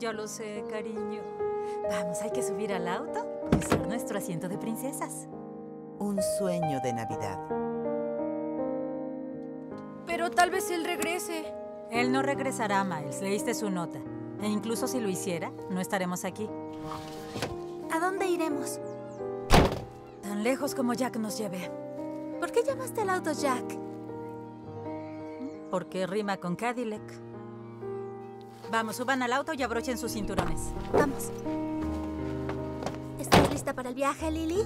ya lo sé, cariño. Vamos, hay que subir al auto y usar nuestro asiento de princesas. Un sueño de Navidad. Pero tal vez él regrese. Él no regresará, Miles. Leíste su nota. E incluso si lo hiciera, no estaremos aquí. ¿A dónde iremos? Tan lejos como Jack nos lleve. ¿Por qué llamaste al auto Jack? Porque rima con Cadillac. Vamos, suban al auto y abrochen sus cinturones. Vamos. ¿Estás lista para el viaje, Lily?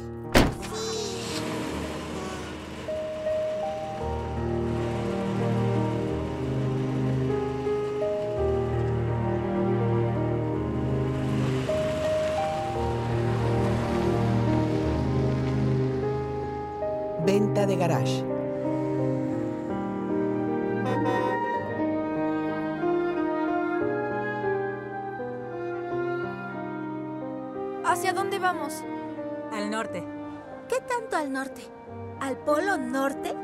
Venta de garage. Vamos? Al norte. ¿Qué tanto al norte? ¿Al polo norte?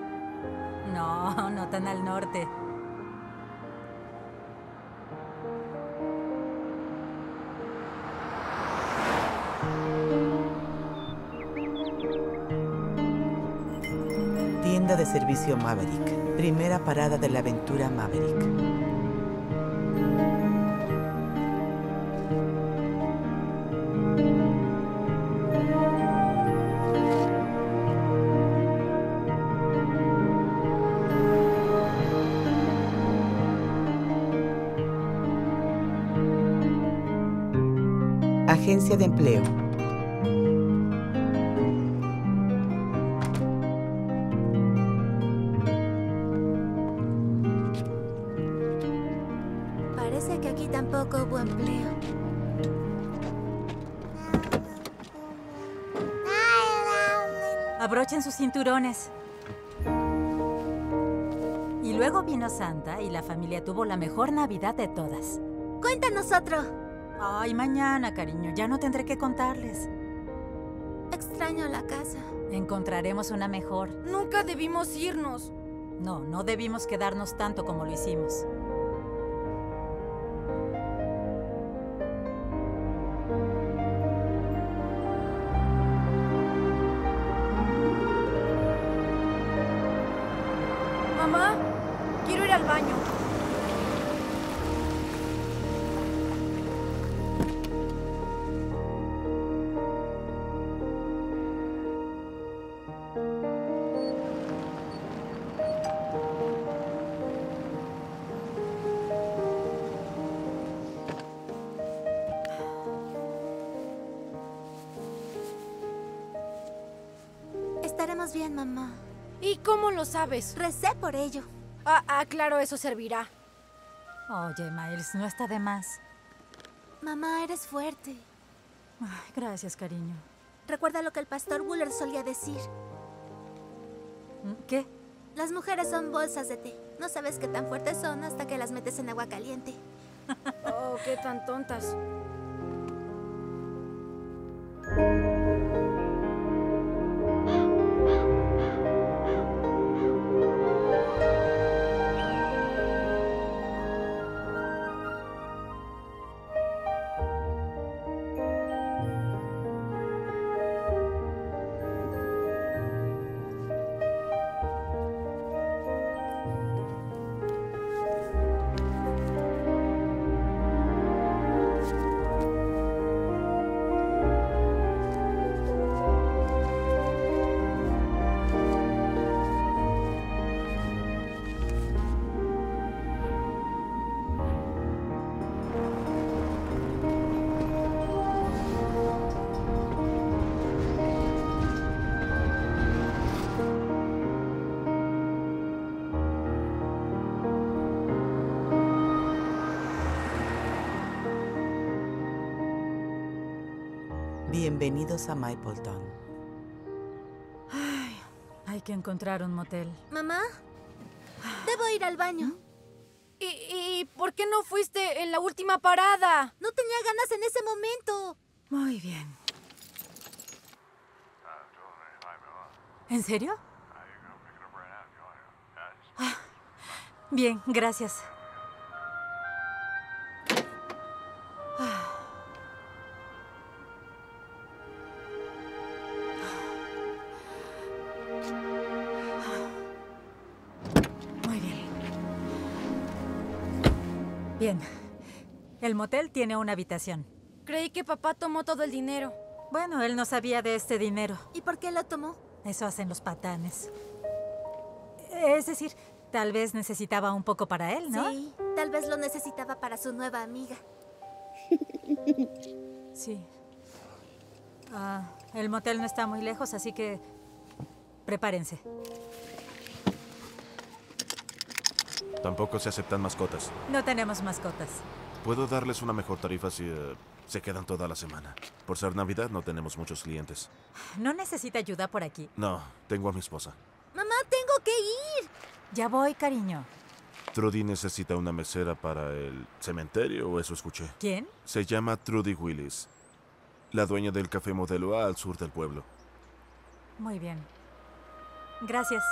No, no tan al norte. Tienda de servicio Maverick. Primera parada de la aventura Maverick. Agencia de empleo. Parece que aquí tampoco hubo empleo. Abrochen sus cinturones. Y luego vino Santa y la familia tuvo la mejor Navidad de todas. Cuéntanos otro. Ay, mañana, cariño, ya no tendré que contarles. Extraño la casa. Encontraremos una mejor. Nunca debimos irnos. No, no debimos quedarnos tanto como lo hicimos. Bien, mamá. ¿Y cómo lo sabes? Recé por ello. Ah, ah, claro, eso servirá. Oye, Miles, no está de más. Mamá, eres fuerte. Ay, gracias, cariño. Recuerda lo que el pastor Buller solía decir. ¿Qué? Las mujeres son bolsas de té. No sabes qué tan fuertes son hasta que las metes en agua caliente. Oh, qué tan tontas. Bienvenidos a Mapleton. Ay, hay que encontrar un motel. Mamá, debo ir al baño. ¿Y, ¿Y por qué no fuiste en la última parada? No tenía ganas en ese momento. Muy bien. ¿En serio? Ah, bien, gracias. Bien. El motel tiene una habitación. Creí que papá tomó todo el dinero. Bueno, él no sabía de este dinero. ¿Y por qué lo tomó? Eso hacen los patanes. Es decir, tal vez necesitaba un poco para él, ¿no? Sí, tal vez lo necesitaba para su nueva amiga. Sí. Ah, el motel no está muy lejos, así que prepárense. Tampoco se aceptan mascotas. No tenemos mascotas. Puedo darles una mejor tarifa si eh, se quedan toda la semana. Por ser Navidad no tenemos muchos clientes. ¿No necesita ayuda por aquí? No, tengo a mi esposa. Mamá, tengo que ir. Ya voy, cariño. Trudy necesita una mesera para el cementerio, o eso escuché. ¿Quién? Se llama Trudy Willis, la dueña del café modelo A al sur del pueblo. Muy bien. Gracias.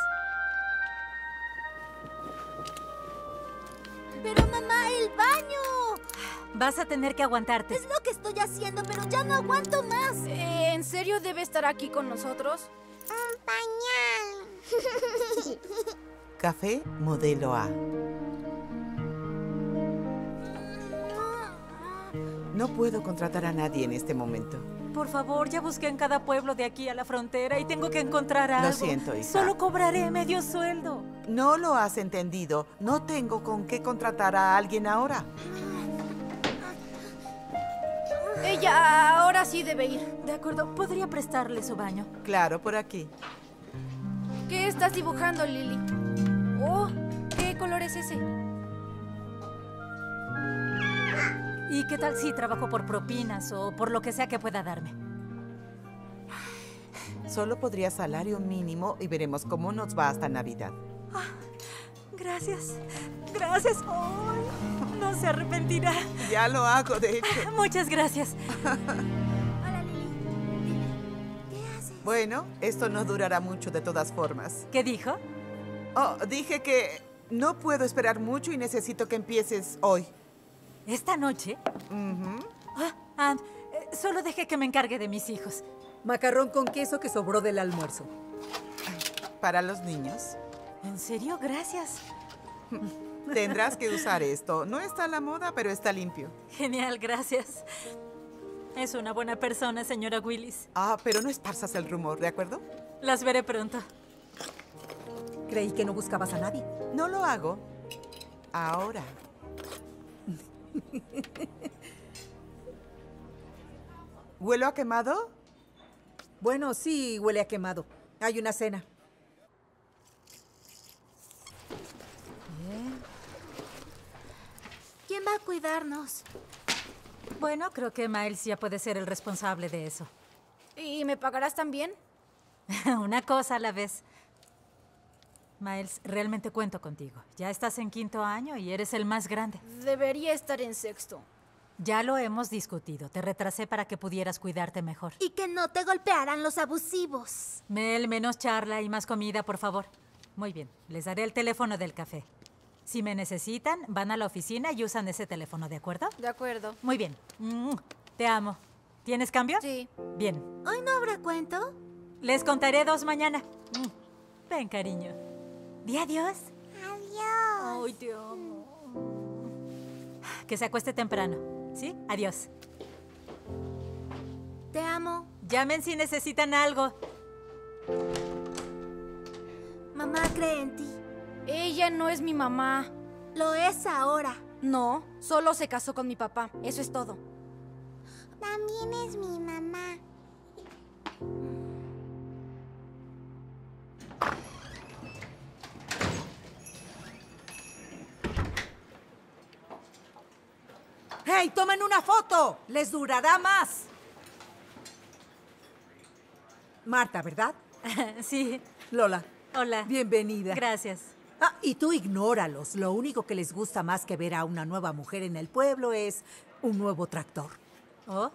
Pero mamá, el baño. Vas a tener que aguantarte. Es lo que estoy haciendo, pero ya no aguanto más. Eh, ¿En serio debe estar aquí con nosotros? Un pañal. Café modelo A. No puedo contratar a nadie en este momento. Por favor, ya busqué en cada pueblo de aquí a la frontera y tengo que encontrar algo. siento, hija. Solo cobraré medio sueldo. No lo has entendido. No tengo con qué contratar a alguien ahora. Ella ahora sí debe ir. De acuerdo, podría prestarle su baño. Claro, por aquí. ¿Qué estás dibujando, Lily? Oh, ¿qué color es ese? ¿Y qué tal si trabajo por propinas o por lo que sea que pueda darme? Solo podría salario mínimo y veremos cómo nos va hasta Navidad. Gracias. Gracias. Ay, no se arrepentirá. Ya lo hago, de hecho. Muchas gracias. Hola, Lili. ¿qué haces? Bueno, esto no durará mucho de todas formas. ¿Qué dijo? Oh, dije que no puedo esperar mucho y necesito que empieces hoy. ¿Esta noche? Ujú. Ah, ah, eh, solo deje que me encargue de mis hijos. Macarrón con queso que sobró del almuerzo. Para los niños. ¿En serio? Gracias. Tendrás que usar esto. No está a la moda, pero está limpio. Genial, gracias. Es una buena persona, señora Willis. Ah, pero no esparzas el rumor, ¿de acuerdo? Las veré pronto. Creí que no buscabas a nadie. No lo hago. Ahora. ¿Huelo a quemado? Bueno, sí, huele a quemado. Hay una cena. ¿Quién va a cuidarnos? Bueno, creo que Miles ya puede ser el responsable de eso. ¿Y me pagarás también? Una cosa a la vez. Miles, realmente cuento contigo. Ya estás en quinto año y eres el más grande. Debería estar en sexto. Ya lo hemos discutido. Te retrasé para que pudieras cuidarte mejor. Y que no te golpearan los abusivos. Mel, menos charla y más comida, por favor. Muy bien, les daré el teléfono del café. Si me necesitan, van a la oficina y usan ese teléfono, ¿de acuerdo? De acuerdo. Muy bien. Mm, Te amo. ¿Tienes cambio? Sí. Bien. ¿Hoy no habrá cuento? Les contaré dos mañana. Mm. Ven, cariño. Di adiós. Adiós. Ay, te amo. Que se acueste temprano. ¿Sí? Adiós. Te amo. Llamen si necesitan algo. Mamá cree en ti. Ella no es mi mamá. Lo es ahora. No, solo se casó con mi papá. Eso es todo. También es mi mamá. ¡Hey, tomen una foto! Les durará más. Marta, ¿verdad? sí. Lola, Hola. bienvenida. Gracias. Ah, y tú ignóralos. Lo único que les gusta más que ver a una nueva mujer en el pueblo es un nuevo tractor. Oh,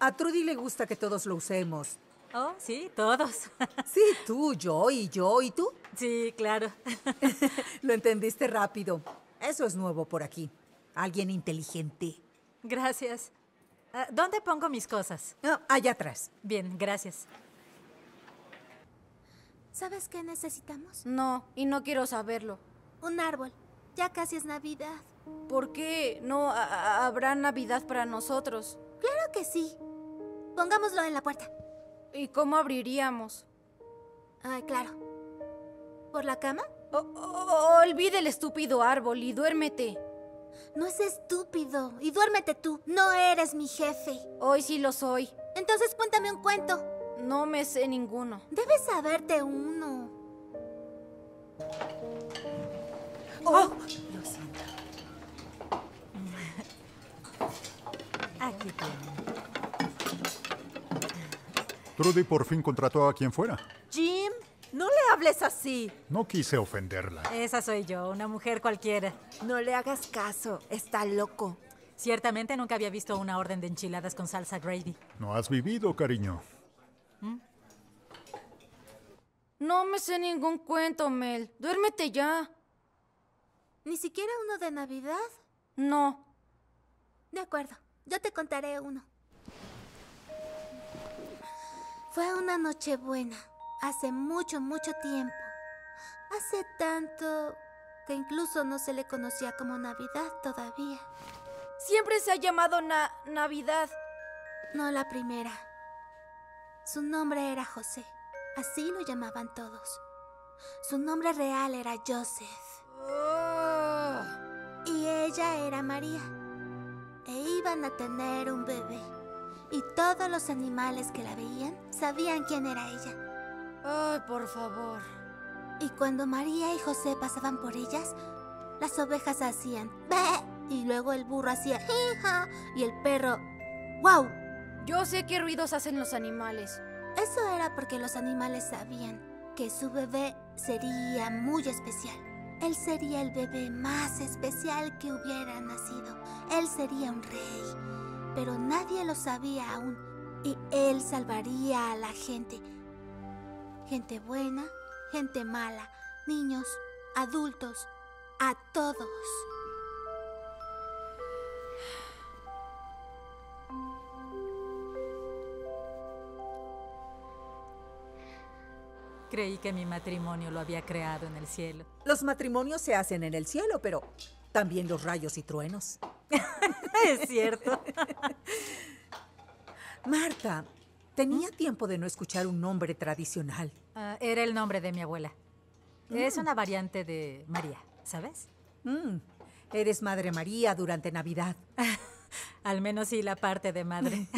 A Trudy le gusta que todos lo usemos. oh, sí, todos. Sí, tú, yo y yo y tú. sí, claro. Lo entendiste rápido. Eso es nuevo por aquí. Alguien inteligente. Gracias. Ah, ¿Dónde pongo mis cosas? Ah, allá atrás. Bien, gracias. ¿Sabes qué necesitamos? No, y no quiero saberlo. Un árbol. Ya casi es Navidad. ¿Por qué no habrá Navidad para nosotros? Claro que sí. Pongámoslo en la puerta. ¿Y cómo abriríamos? Ay, claro. ¿Por la cama? O- o- olvide el estúpido árbol y duérmete. No es estúpido. Y duérmete tú. No eres mi jefe. Hoy sí lo soy. Entonces cuéntame un cuento. No me sé ninguno. Debes saberte uno. Oh, lo siento. Aquí tienen. Trudy por fin contrató a quien fuera. Jim, no le hables así. No quise ofenderla. Esa soy yo, una mujer cualquiera. No le hagas caso. Está loco. Ciertamente nunca había visto una orden de enchiladas con salsa gravy. No has vivido, cariño. No me sé ningún cuento, Mel. Duérmete ya. ¿Ni siquiera uno de Navidad? No. De acuerdo. Yo te contaré uno. Fue una noche buena. Hace mucho, mucho tiempo. Hace tanto que incluso no se le conocía como Navidad todavía. Siempre se ha llamado Na- Navidad. No la primera. Su nombre era José. Así lo llamaban todos. Su nombre real era Joseph. Ah. Y ella era María. E iban a tener un bebé. Y todos los animales que la veían sabían quién era ella. Ay, por favor. Y cuando María y José pasaban por ellas, las ovejas hacían ¡Bé! y luego el burro hacía hija y el perro ¡Wow! Yo sé qué ruidos hacen los animales. Eso era porque los animales sabían que su bebé sería muy especial. Él sería el bebé más especial que hubiera nacido. Él sería un rey. Pero nadie lo sabía aún. Y él salvaría a la gente. Gente buena, gente mala, niños, adultos, a todos. Creí que mi matrimonio lo había creado en el cielo. Los matrimonios se hacen en el cielo, pero también los rayos y truenos. es cierto. Marta, tenía tiempo de no escuchar un nombre tradicional. Ah, era el nombre de mi abuela. Es una variante de María, ¿sabes? Mm, eres Madre María durante Navidad. Al menos sí la parte de madre.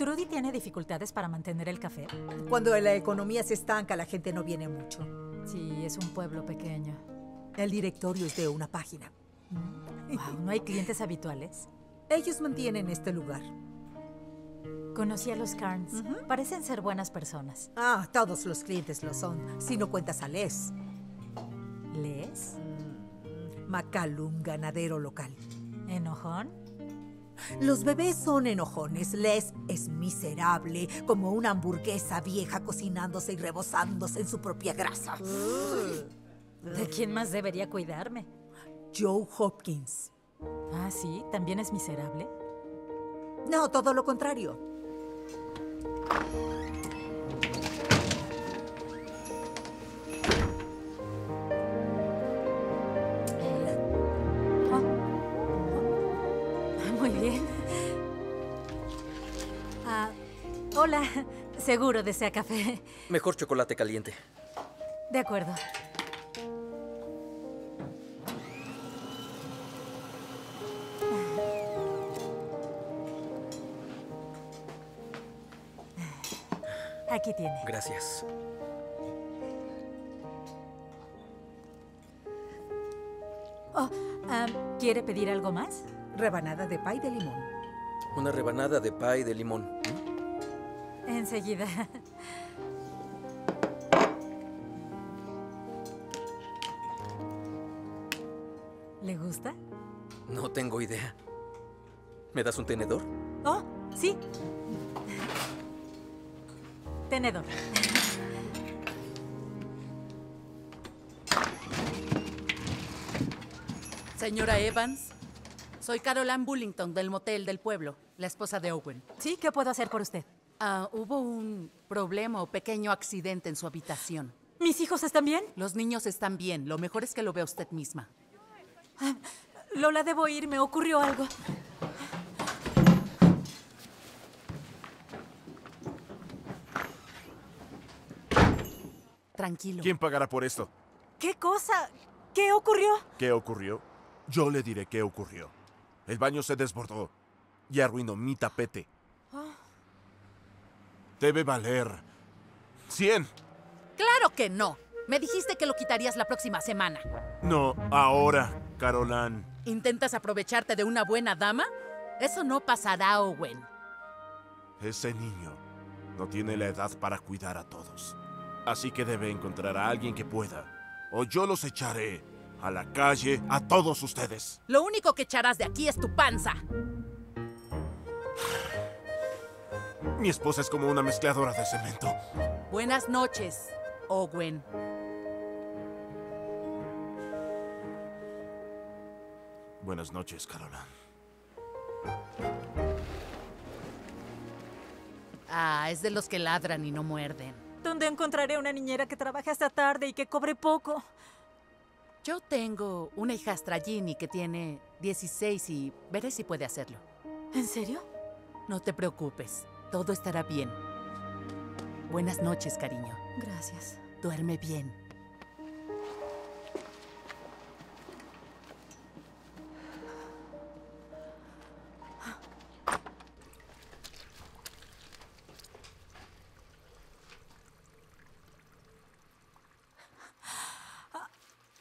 ¿Trudy tiene dificultades para mantener el café? Cuando la economía se estanca, la gente no viene mucho. Sí, es un pueblo pequeño. El directorio es de una página. Wow, ¿no hay clientes habituales? Ellos mantienen este lugar. Conocí a los Carnes. Parecen ser buenas personas. Ah, todos los clientes lo son, si no cuentas a Les. ¿Les? Macalum, ganadero local. ¿Enojón? Los bebés son enojones. Les es miserable, como una hamburguesa vieja cocinándose y rebosándose en su propia grasa. ¿De quién más debería cuidarme? Joe Hopkins. Ah, sí, también es miserable. No, todo lo contrario. Hola, seguro desea café. Mejor chocolate caliente. De acuerdo. Aquí tiene. Gracias. Oh, ah, ¿Quiere pedir algo más? Rebanada de pay de limón. Una rebanada de pie de limón. Enseguida. ¿Le gusta? No tengo idea. ¿Me das un tenedor? Oh, sí. Tenedor. Señora Evans, soy Caroline Bullington del motel del pueblo, la esposa de Owen. Sí, ¿qué puedo hacer por usted? Ah, hubo un problema o pequeño accidente en su habitación. ¿Mis hijos están bien? Los niños están bien, lo mejor es que lo vea usted misma. Lola, debo ir. Me ocurrió algo. Tranquilo. ¿Quién pagará por esto? ¿Qué cosa? ¿Qué ocurrió? ¿Qué ocurrió? Yo le diré qué ocurrió. El baño se desbordó y arruinó mi tapete. Debe valer 100. ¡Claro que no! Me dijiste que lo quitarías la próxima semana. No, ahora, Carolan. ¿Intentas aprovecharte de una buena dama? Eso no pasará, Owen. Ese niño no tiene la edad para cuidar a todos. Así que debe encontrar a alguien que pueda. O yo los echaré a la calle a todos ustedes. Lo único que echarás de aquí es tu panza. Mi esposa es como una mezcladora de cemento. Buenas noches, Owen. Buenas noches, Carolan. Ah, es de los que ladran y no muerden. ¿Dónde encontraré una niñera que trabaje hasta tarde y que cobre poco? Yo tengo una hijastra Ginny que tiene 16 y veré si puede hacerlo. ¿En serio? No te preocupes, todo estará bien. Buenas noches, cariño. Gracias. Duerme bien.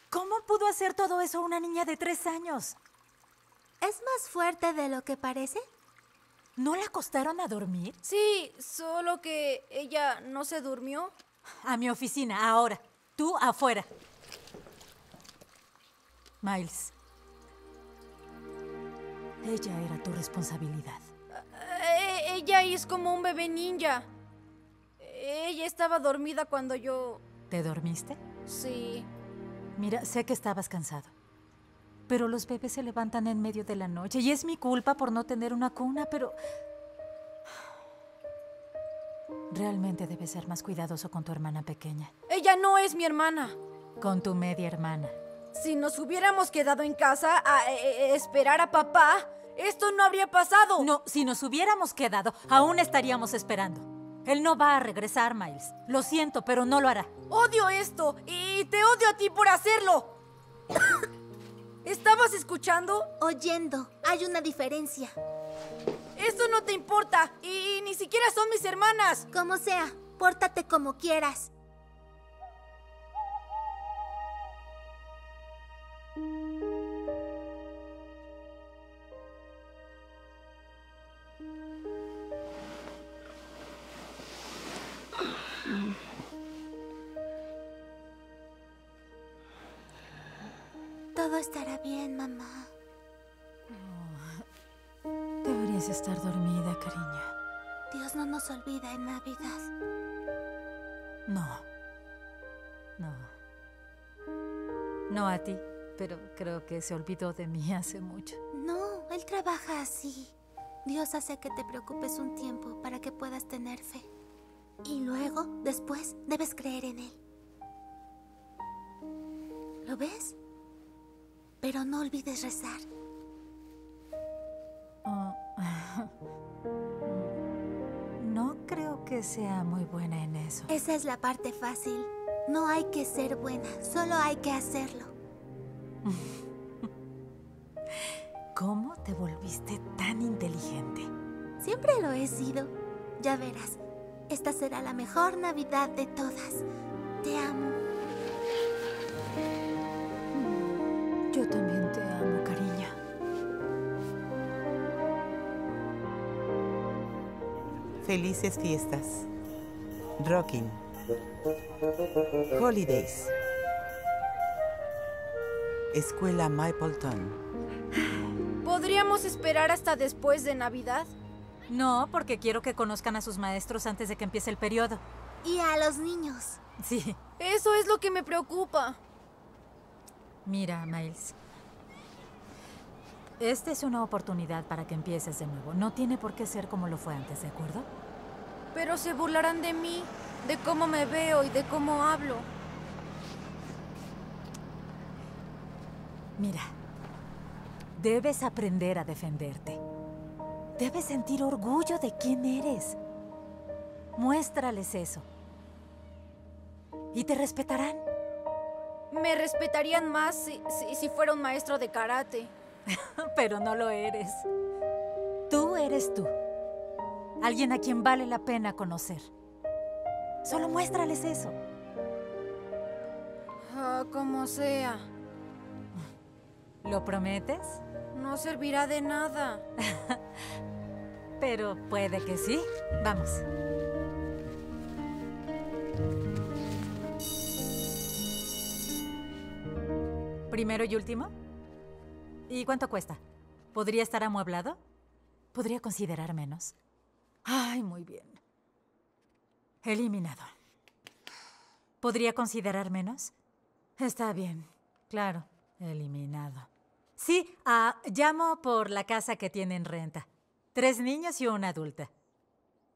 ¿Cómo pudo hacer todo eso una niña de tres años? ¿Es más fuerte de lo que parece? ¿No la acostaron a dormir? Sí, solo que ella no se durmió. A mi oficina, ahora. Tú afuera. Miles. Ella era tu responsabilidad. Eh, ella es como un bebé ninja. Ella estaba dormida cuando yo... ¿Te dormiste? Sí. Mira, sé que estabas cansado. Pero los bebés se levantan en medio de la noche y es mi culpa por no tener una cuna, pero... Realmente debes ser más cuidadoso con tu hermana pequeña. Ella no es mi hermana. Con tu media hermana. Si nos hubiéramos quedado en casa a eh, esperar a papá, esto no habría pasado. No, si nos hubiéramos quedado, aún estaríamos esperando. Él no va a regresar, Miles. Lo siento, pero no lo hará. Odio esto y te odio a ti por hacerlo. ¿Estabas escuchando? Oyendo. Hay una diferencia. Esto no te importa y ni siquiera son mis hermanas. Como sea, pórtate como quieras. Olvida en Navidad. No. No. No a ti, pero creo que se olvidó de mí hace mucho. No, Él trabaja así. Dios hace que te preocupes un tiempo para que puedas tener fe. Y luego, después, debes creer en Él. ¿Lo ves? Pero no olvides rezar. Que sea muy buena en eso. Esa es la parte fácil. No hay que ser buena, solo hay que hacerlo. ¿Cómo te volviste tan inteligente? Siempre lo he sido. Ya verás, esta será la mejor Navidad de todas. Te amo. Felices fiestas. Rocking. Holidays. Escuela Mapleton. ¿Podríamos esperar hasta después de Navidad? No, porque quiero que conozcan a sus maestros antes de que empiece el periodo. Y a los niños. Sí. Eso es lo que me preocupa. Mira, Miles. Esta es una oportunidad para que empieces de nuevo. No tiene por qué ser como lo fue antes, ¿de acuerdo? Pero se burlarán de mí, de cómo me veo y de cómo hablo. Mira, Debes aprender a defenderte. Debes sentir orgullo de quién eres. Muéstrales eso. Y te respetarán. Me respetarían más si, si, si fuera un maestro de karate. Pero no lo eres. Tú eres tú. Alguien a quien vale la pena conocer. Solo muéstrales eso. Ah, como sea. ¿Lo prometes? No servirá de nada. Pero puede que sí. Vamos. ¿Primero y último? ¿Y cuánto cuesta? ¿Podría estar amueblado? ¿Podría considerar menos? Ay, muy bien. Eliminado. ¿Podría considerar menos? Está bien. Claro, eliminado. Sí, ah, llamo por la casa que tienen renta. Tres niños y una adulta.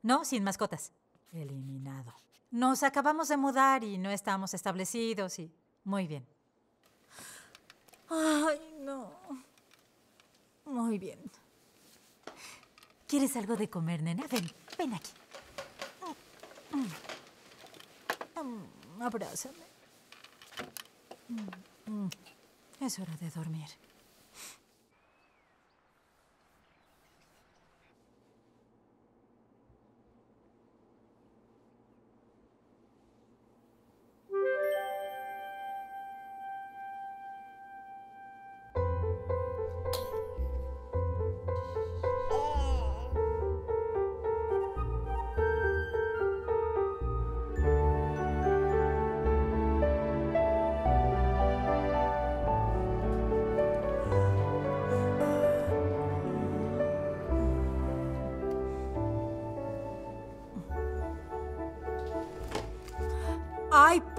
No, sin mascotas. Eliminado. Nos acabamos de mudar y no estamos establecidos y... Muy bien. Ay, no. Muy bien. ¿Quieres algo de comer, nena? Ven, ven aquí. Mm, mm, Abrázame. Mm, mm. Es hora de dormir.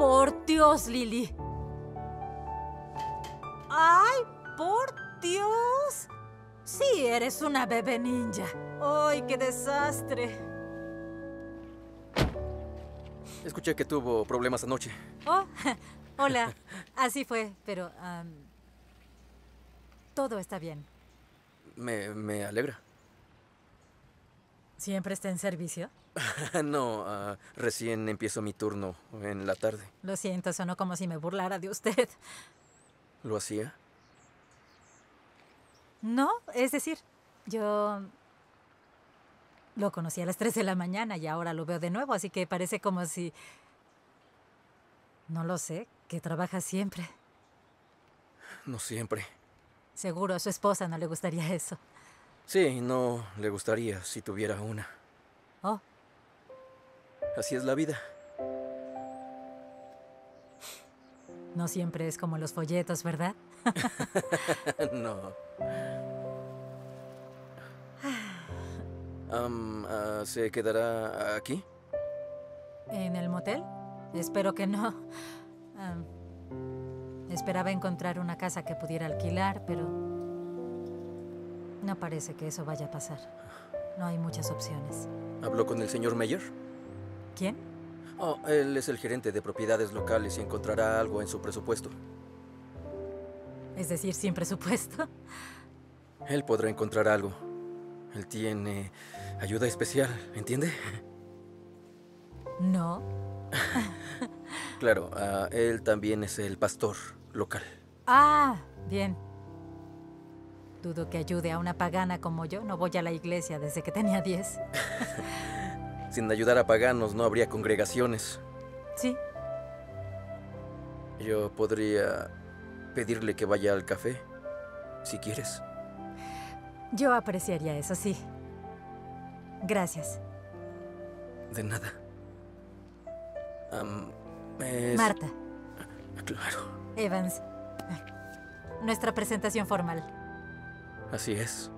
Por Dios, Lily! ¡Ay, por Dios! Sí, eres una bebé ninja. ¡Ay, qué desastre! Escuché que tuvo problemas anoche. Oh, hola. Así fue, pero... todo está bien. Me, me alegra. ¿Siempre está en servicio? no, ah, recién empiezo mi turno en la tarde. Lo siento, sonó como si me burlara de usted. ¿Lo hacía? No, es decir, yo lo conocí a las 3 de la mañana y ahora lo veo de nuevo, así que parece como si... No lo sé, que trabaja siempre. No siempre. Seguro a su esposa no le gustaría eso. Sí, no le gustaría si tuviera una. Oh, Así es la vida. no siempre es como los folletos, ¿verdad? no. Ah, ¿Se quedará aquí? ¿En el motel? Espero que no. Esperaba encontrar una casa que pudiera alquilar, pero no parece que eso vaya a pasar. No hay muchas opciones. ¿Habló con el señor Meyer? ¿Quién? Oh, él es el gerente de propiedades locales y encontrará algo en su presupuesto. Es decir, sin presupuesto. Él podrá encontrar algo. Él tiene ayuda especial, ¿entiende? No. Claro, ah, él también es el pastor local. Ah, bien. Dudo que ayude a una pagana como yo. No voy a la iglesia desde que tenía 10. Sin ayudar a paganos no habría congregaciones. Sí, Yo podría pedirle que vaya al café, si quieres. yo apreciaría eso, sí. Gracias. De nada. Es- Marta, Claro, Evans. Nuestra presentación formal. Así es.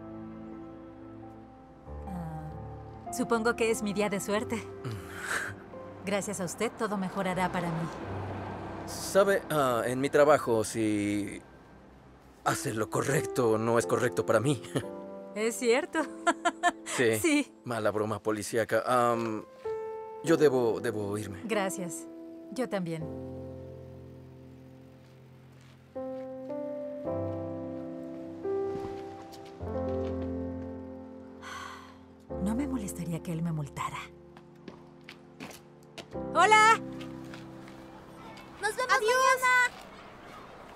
Ah, supongo que es mi día de suerte. Gracias a usted, todo mejorará para mí. Sabe, ah, en mi trabajo, si hace lo correcto, no es correcto para mí. Es cierto. Sí. Sí. Mala broma policíaca. Yo debo, debo irme. Gracias. Yo también. Molestaría que él me multara. ¡Hola! ¡Nos vemos mañana!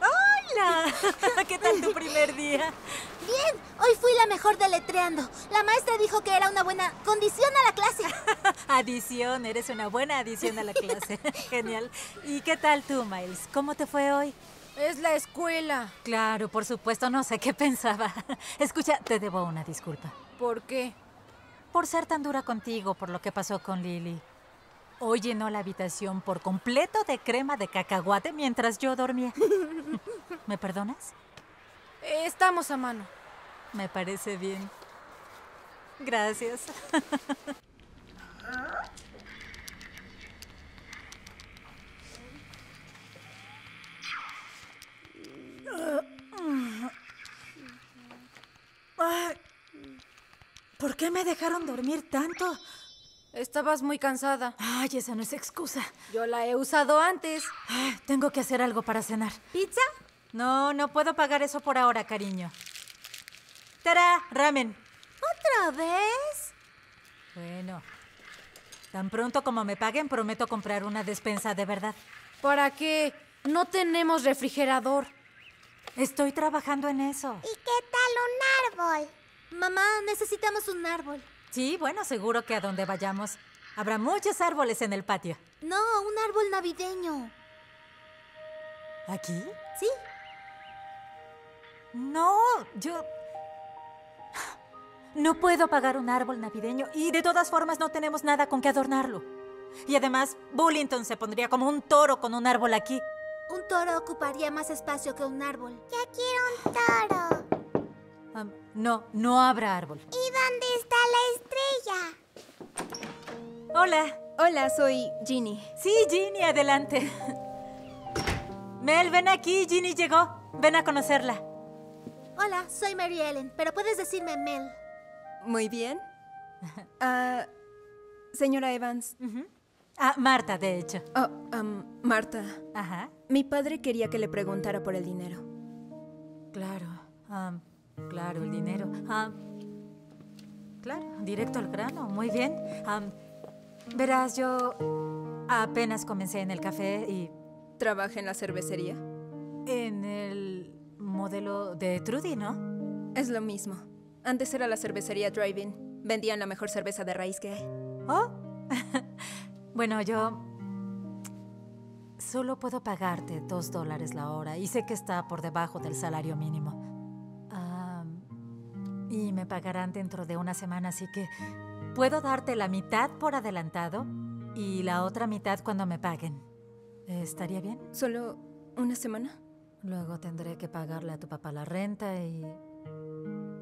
¡Hola! ¿Qué tal tu primer día? Bien, hoy fui la mejor deletreando. La maestra dijo que era una buena condición a la clase. Adición, eres una buena adición a la clase. Genial. ¿Y qué tal tú, Miles? ¿Cómo te fue hoy? Es la escuela. Claro, por supuesto, no sé qué pensaba. Escucha, te debo una disculpa. ¿Por qué? Por ser tan dura contigo, por lo que pasó con Lily. Hoy llenó la habitación por completo de crema de cacahuate mientras yo dormía. ¿Me perdonas? Estamos a mano. Me parece bien. Gracias. ¿Por qué me dejaron dormir tanto? Estabas muy cansada. Ay, esa no es excusa. Yo la he usado antes. Ay, tengo que hacer algo para cenar. ¿Pizza? No, no puedo pagar eso por ahora, cariño. ¡Tara! ¡Ramen! ¿Otra vez? Bueno, tan pronto como me paguen, prometo comprar una despensa de verdad. ¿Para qué? No tenemos refrigerador. Estoy trabajando en eso. ¿Y qué tal un árbol? Mamá, necesitamos un árbol. Sí, bueno, seguro que a donde vayamos habrá muchos árboles en el patio. No, un árbol navideño. ¿Aquí? ¿Sí? No, yo... No puedo pagar un árbol navideño y de todas formas no tenemos nada con que adornarlo. Y además, Bullington se pondría como un toro con un árbol aquí. Un toro ocuparía más espacio que un árbol. Ya quiero un toro. Am, no, no habrá árbol. ¿Y dónde está la estrella? Hola. Hola, soy Ginny. Sí, Ginny, adelante. Mel, ven aquí, Ginny llegó. Ven a conocerla. Hola, soy Mary Ellen, pero puedes decirme Mel. Muy bien. Ah, señora Evans. Ah, Marta, de hecho. Oh, am, Marta. Ajá. Mi padre quería que le preguntara por el dinero. Claro. am, claro, el dinero. Am, claro, directo al grano. Muy bien. Am, verás, yo apenas comencé en el café y ¿Trabaja en la cervecería? en el modelo de Trudy, ¿no? Es lo mismo. Antes era la cervecería Drive-In. Vendían la mejor cerveza de raíz que hay. Oh. bueno, yo solo puedo pagarte dos dólares la hora y sé que está por debajo del salario mínimo. Y me pagarán dentro de una semana, así que puedo darte la mitad por adelantado y la otra mitad cuando me paguen. ¿Estaría bien? ¿Solo una semana? Luego tendré que pagarle a tu papá la renta y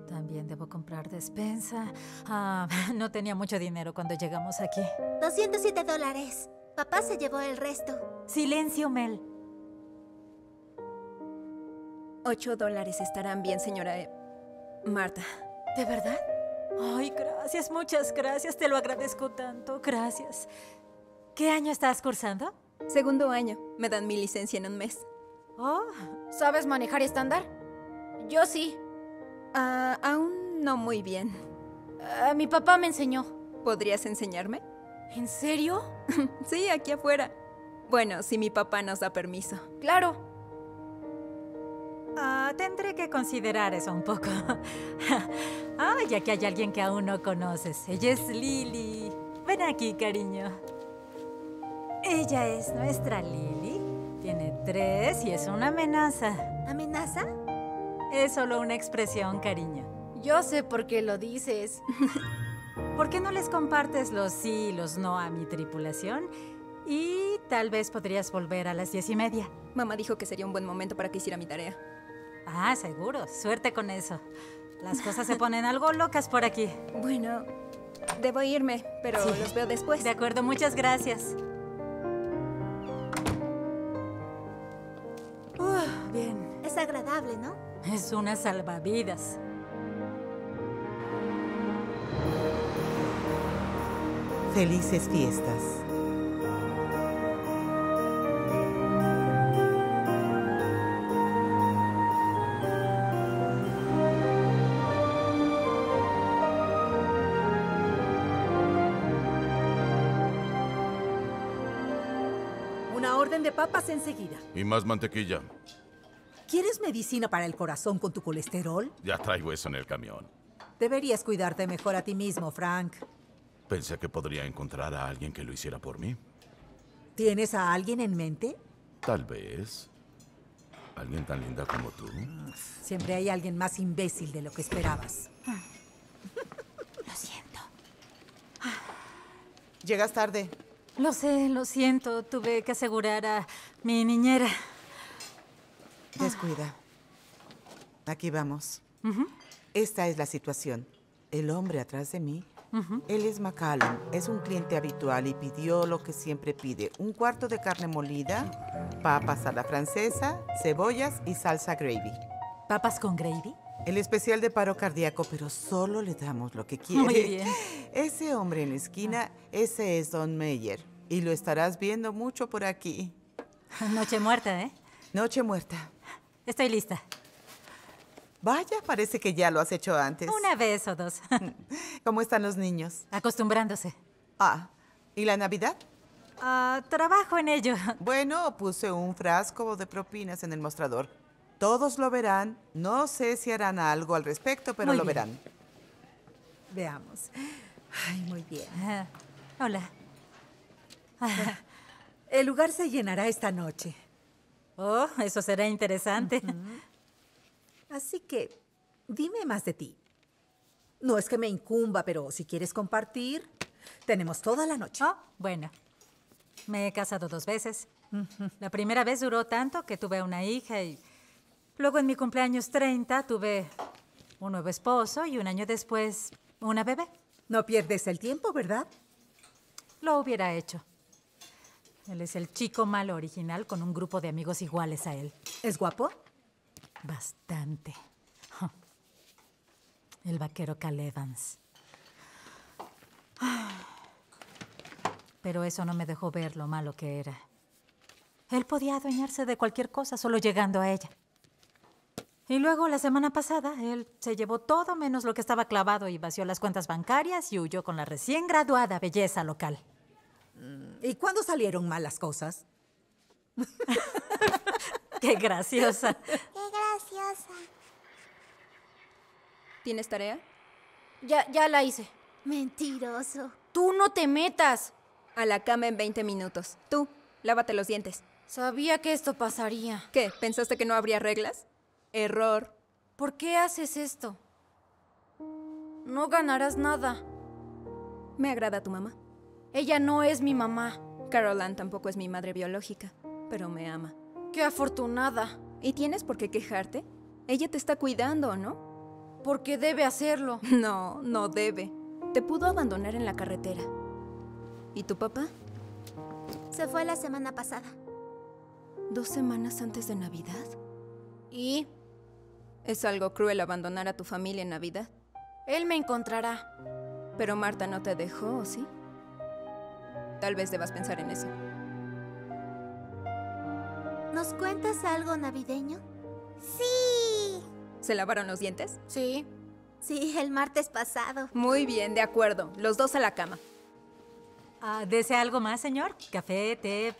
también debo comprar despensa. Ah, no tenía mucho dinero cuando llegamos aquí. 207 dólares. Papá se llevó el resto. Silencio, Mel. Ocho dólares estarán bien, señora E- Marta. ¿De verdad? Ay, gracias, muchas gracias. Te lo agradezco tanto. Gracias. ¿Qué año estás cursando? Segundo año. Me dan mi licencia en un mes. Oh, ¿Sabes manejar estándar? Yo sí. Ah, aún no muy bien. Ah, mi papá me enseñó. ¿Podrías enseñarme? ¿En serio? sí, aquí afuera. Bueno, si mi papá nos da permiso. Claro. Ah, tendré que considerar eso un poco. ah, ya que hay alguien que aún no conoces. Ella es Lily. Ven aquí, cariño. Ella es nuestra Lily. Tiene tres y es una amenaza. ¿Amenaza? Es solo una expresión, cariño. Yo sé por qué lo dices. ¿Por qué no les compartes los sí y los no a mi tripulación? Y tal vez podrías volver a las diez y media. Mamá dijo que sería un buen momento para que hiciera mi tarea. Ah, seguro. Suerte con eso. Las cosas se ponen algo locas por aquí. Bueno, debo irme, pero Sí. los veo después. De acuerdo, muchas gracias. Uh, bien. Es agradable, ¿no? Es una salvavidas. Felices fiestas. Papas enseguida. Y más mantequilla. ¿Quieres medicina para el corazón con tu colesterol? Ya traigo eso en el camión. Deberías cuidarte mejor a ti mismo, Frank. Pensé que podría encontrar a alguien que lo hiciera por mí. ¿Tienes a alguien en mente? Tal vez. Alguien tan linda como tú. Siempre hay alguien más imbécil de lo que esperabas. Lo siento. Llegas tarde. Lo sé, lo siento. Tuve que asegurar a mi niñera. Descuida. Aquí vamos. Esta es la situación. El hombre atrás de mí, él es McCallum, es un cliente habitual y pidió lo que siempre pide. Un cuarto de carne molida, papas a la francesa, cebollas y salsa gravy. ¿Papas con gravy? El especial de paro cardíaco, pero solo le damos lo que quiere. Muy bien. Ese hombre en la esquina, ese es Don Meyer. Y lo estarás viendo mucho por aquí. Noche muerta, ¿eh? Noche muerta. Estoy lista. Vaya, parece que ya lo has hecho antes. Una vez o dos. ¿Cómo están los niños? Acostumbrándose. Ah, ¿y la Navidad? Ah, trabajo en ello. Bueno, puse un frasco de propinas en el mostrador. Todos lo verán. No sé si harán algo al respecto, pero Muy lo bien. verán. Veamos. Ay, muy bien. Ah, Hola. El lugar se llenará esta noche. Oh, eso será interesante. Así que, dime más de ti. No es que me incumba, pero si quieres compartir, tenemos toda la noche. Oh, bueno. Me he casado dos veces. La primera vez duró tanto que tuve una hija y luego en mi cumpleaños 30 tuve un nuevo esposo y un año después una bebé. No pierdes el tiempo, ¿verdad? Lo hubiera hecho. Él es el chico malo original con un grupo de amigos iguales a él. ¿Es guapo? Bastante. El vaquero Cal Evans. Pero eso no me dejó ver lo malo que era. Él podía adueñarse de cualquier cosa solo llegando a ella. Y luego, la semana pasada, él se llevó todo menos lo que estaba clavado y vació las cuentas bancarias y huyó con la recién graduada belleza local. ¿Y cuándo salieron mal las cosas? ¡Qué graciosa! ¡Qué graciosa! ¿Tienes tarea? Ya, ya la hice. Mentiroso. Tú no te metas. A la cama en 20 minutos. Tú, lávate los dientes. Sabía que esto pasaría. ¿Qué? ¿Pensaste que no habría reglas? Error. ¿Por qué haces esto? No ganarás nada. Me agrada tu mamá. Ella no es mi mamá. Carol Ann tampoco es mi madre biológica, pero me ama. Qué afortunada. ¿Y tienes por qué quejarte? Ella te está cuidando, ¿no? Porque debe hacerlo. No, no debe. Te pudo abandonar en la carretera. ¿Y tu papá? Se fue la semana pasada. ¿Dos semanas antes de Navidad? ¿Y? Es algo cruel abandonar a tu familia en Navidad. Él me encontrará. Pero Marta no te dejó, ¿o sí? Tal vez debas pensar en eso. ¿Nos cuentas algo navideño? Sí. ¿Se lavaron los dientes? Sí. Sí, el martes pasado. Muy bien, de acuerdo. Los dos a la cama. Ah, ¿Desea algo más, señor? ¿Café, té,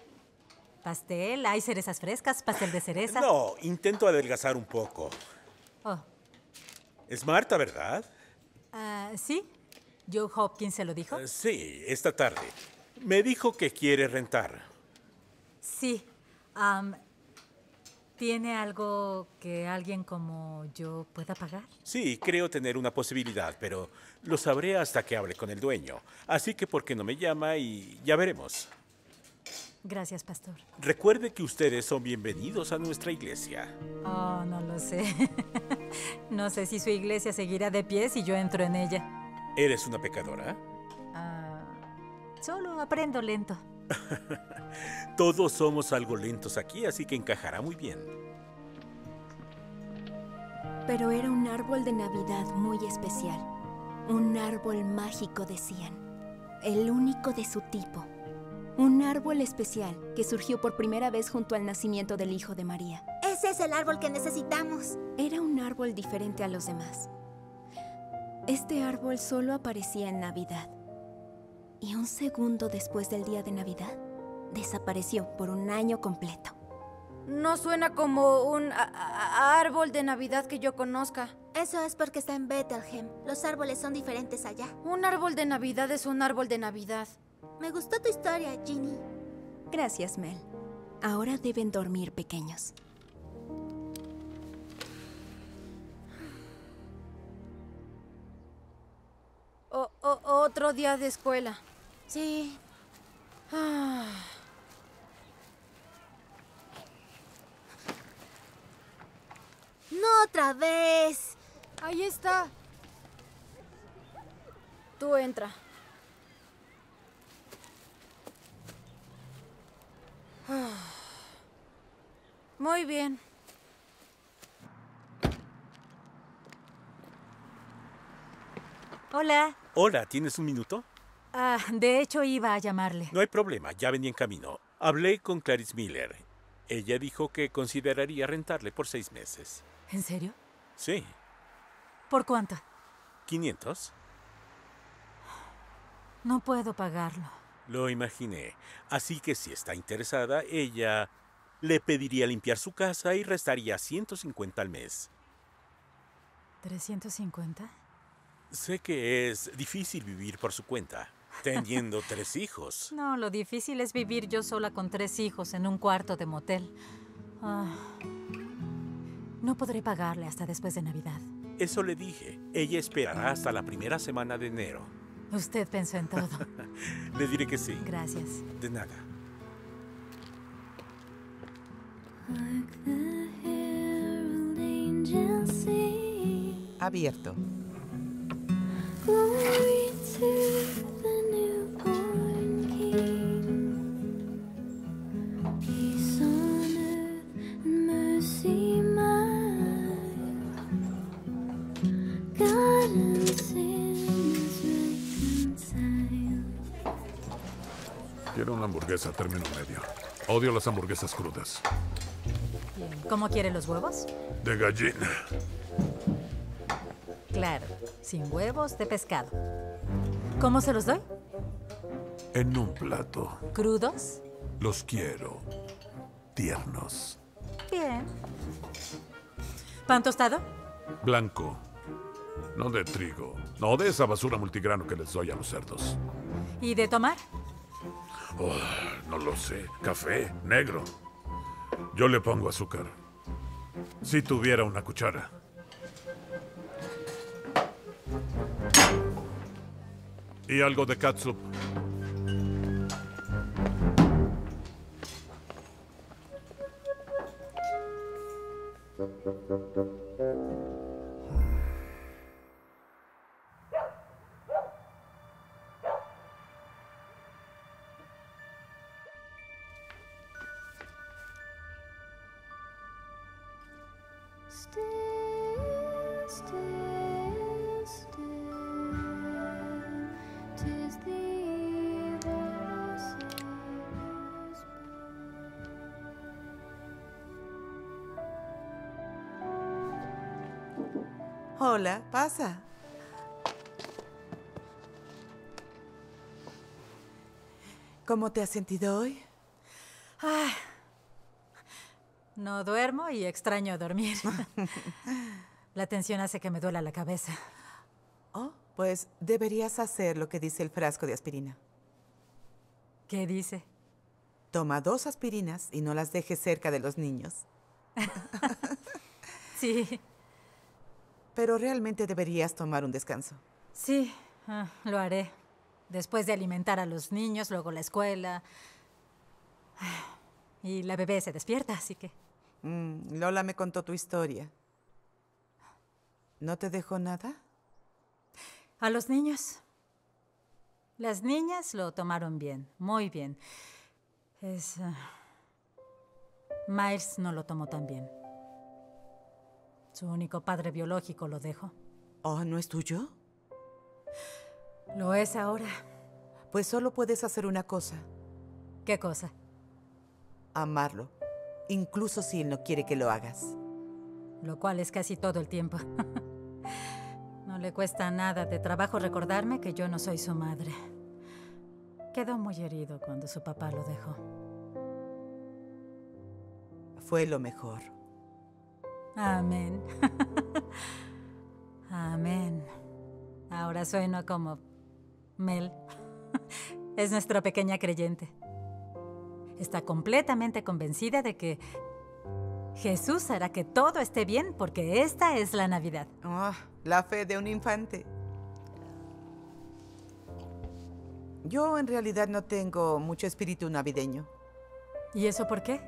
pastel? ¿Hay cerezas frescas? ¿Pastel de cereza? No, intento adelgazar un poco. Es Marta, ¿verdad? ah, ¿Sí? ¿Joe Hopkins se lo dijo? Eh, Sí, esta tarde. Me dijo que quiere rentar. Sí. ¿Tiene algo que alguien como yo pueda pagar? Sí, creo tener una posibilidad, pero lo sabré hasta que hable con el dueño. Así que, ¿por qué no me llama y ya veremos? Gracias, pastor. Recuerde que ustedes son bienvenidos a nuestra iglesia. Oh, no lo sé. no sé si su iglesia seguirá de pie si yo entro en ella. ¿Eres una pecadora? Ah, solo aprendo lento. Todos somos algo lentos aquí, así que encajará muy bien. Pero era un árbol de Navidad muy especial. Un árbol mágico, decían. El único de su tipo. Un árbol especial que surgió por primera vez junto al nacimiento del Hijo de María. Ese es el árbol que necesitamos. Era un árbol diferente a los demás. Este árbol solo aparecía en Navidad. Y un segundo después del día de Navidad, desapareció por un año completo. No suena como un árbol de Navidad que yo conozca. Eso es porque está en Bethlehem. Los árboles son diferentes allá. Un árbol de Navidad es un árbol de Navidad. Me gustó tu historia, Ginny. Gracias, Mel. Ahora deben dormir pequeños. O- o- otro día de escuela. Sí. Ah. No otra vez. Ahí está. Tú entra. Muy bien. Hola. Hola, ¿tienes un minuto? Ah, de hecho iba a llamarle. No hay problema, ya venía en camino. Hablé con Clarice Miller. Ella dijo que consideraría rentarle por seis meses. ¿En serio? Sí, ¿Por cuánto? 500. No puedo pagarlo. Lo imaginé. Así que si está interesada, ella le pediría limpiar su casa y restaría 150 al mes. ¿350? Sé que es difícil vivir por su cuenta, teniendo tres hijos. No, lo difícil es vivir yo sola con tres hijos en un cuarto de motel. Ah, no podré pagarle hasta después de Navidad. Eso le dije. Ella esperará hasta la primera semana de enero. Usted pensó en todo. Le diré que sí. Gracias. De nada. Abierto. Quiero una hamburguesa término medio. Odio las hamburguesas crudas. ¿Cómo quiere los huevos? De gallina. Claro, sin huevos de pescado. ¿Cómo se los doy? En un plato. ¿Crudos? Los quiero. Tiernos. Bien. ¿Pan tostado? Blanco. No de trigo. No de esa basura multigrano que les doy a los cerdos. ¿Y de tomar? Oh, no lo sé. Café, negro. Yo le pongo azúcar. Si tuviera una cuchara. Y algo de catsup. Hola, pasa. ¿Cómo te has sentido hoy? No duermo y extraño dormir. la tensión hace que me duela la cabeza. Oh, pues deberías hacer lo que dice el frasco de aspirina. ¿Qué dice? Toma dos aspirinas y no las dejes cerca de los niños. Sí, Pero realmente deberías tomar un descanso. sí, ah, lo haré. Después de alimentar a los niños, luego la escuela. Y la bebé se despierta, así que... Mm, Lola me contó tu historia. ¿No te dejó nada? A los niños. Las niñas lo tomaron bien, muy bien. Es... ah, Miles no lo tomó tan bien. Su único padre biológico lo dejó. ¿Oh, no es tuyo? Lo es ahora. Pues solo puedes hacer una cosa. ¿Qué cosa? Amarlo. Incluso si él no quiere que lo hagas. Lo cual es casi todo el tiempo. no le cuesta nada de trabajo recordarme que yo no soy su madre. Quedó muy herido cuando su papá lo dejó. Fue lo mejor. Amén. Amén. Ahora sueno como Mel. Es nuestra pequeña creyente. Está completamente convencida de que Jesús hará que todo esté bien porque esta es la Navidad. Ah, la fe de un infante. Yo en realidad no tengo mucho espíritu navideño. ¿Y eso por qué?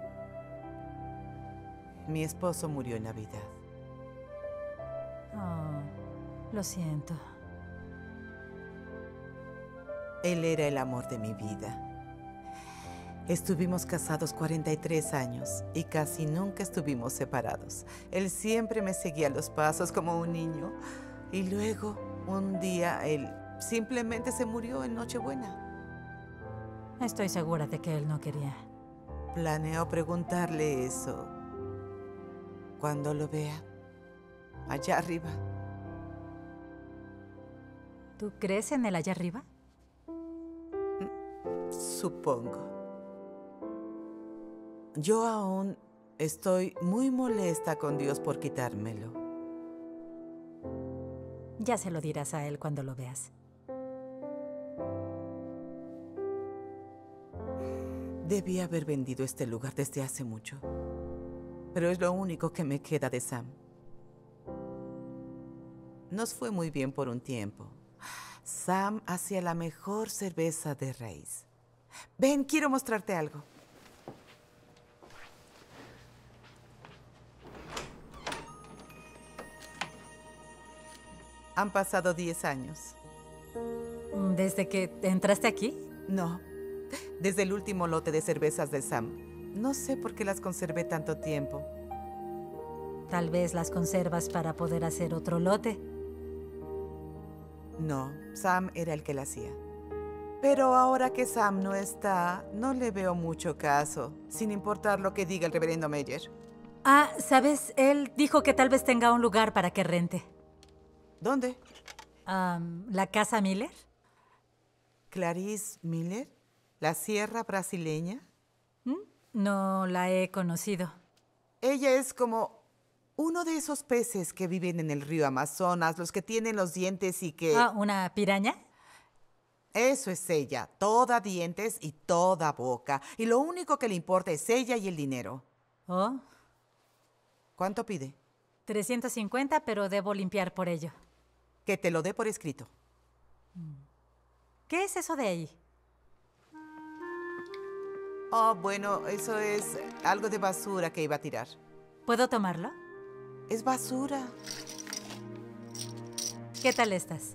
Mi esposo murió en Navidad. Oh, lo siento. Él era el amor de mi vida. Estuvimos casados 43 años y casi nunca estuvimos separados. Él siempre me seguía los pasos como un niño. Y luego, un día, él simplemente se murió en Nochebuena. Estoy segura de que él no quería. Planeo preguntarle eso cuando lo vea allá arriba. ¿Tú crees en el allá arriba? Supongo. Yo aún estoy muy molesta con Dios por quitármelo. Ya se lo dirás a él cuando lo veas. Debí haber vendido este lugar desde hace mucho. Pero es lo único que me queda de Sam. Nos fue muy bien por un tiempo. Sam hacía la mejor cerveza de raíz. Ven, quiero mostrarte algo. Han pasado 10 años. ¿Desde que entraste aquí? No, desde el último lote de cervezas de Sam. No sé por qué las conservé tanto tiempo. Tal vez las conservas para poder hacer otro lote. No, Sam era el que la hacía. Pero ahora que Sam no está, no le veo mucho caso, sin importar lo que diga el reverendo Meyer. Ah, ¿sabes? Él dijo que tal vez tenga un lugar para que rente. ¿Dónde? ¿La casa Miller? ¿Clarice Miller? ¿La sierra brasileña? No la he conocido. Ella es como uno de esos peces que viven en el río Amazonas, los que tienen los dientes y que... Ah, ¿una piraña? Eso es ella, toda dientes y toda boca. Y lo único que le importa es ella y el dinero. Oh, ¿Cuánto pide? 350, pero debo limpiar por ello. Que te lo dé por escrito. ¿Qué es eso de ahí? Oh, bueno, eso es algo de basura que iba a tirar. ¿Puedo tomarlo? Es basura. ¿Qué tal estás?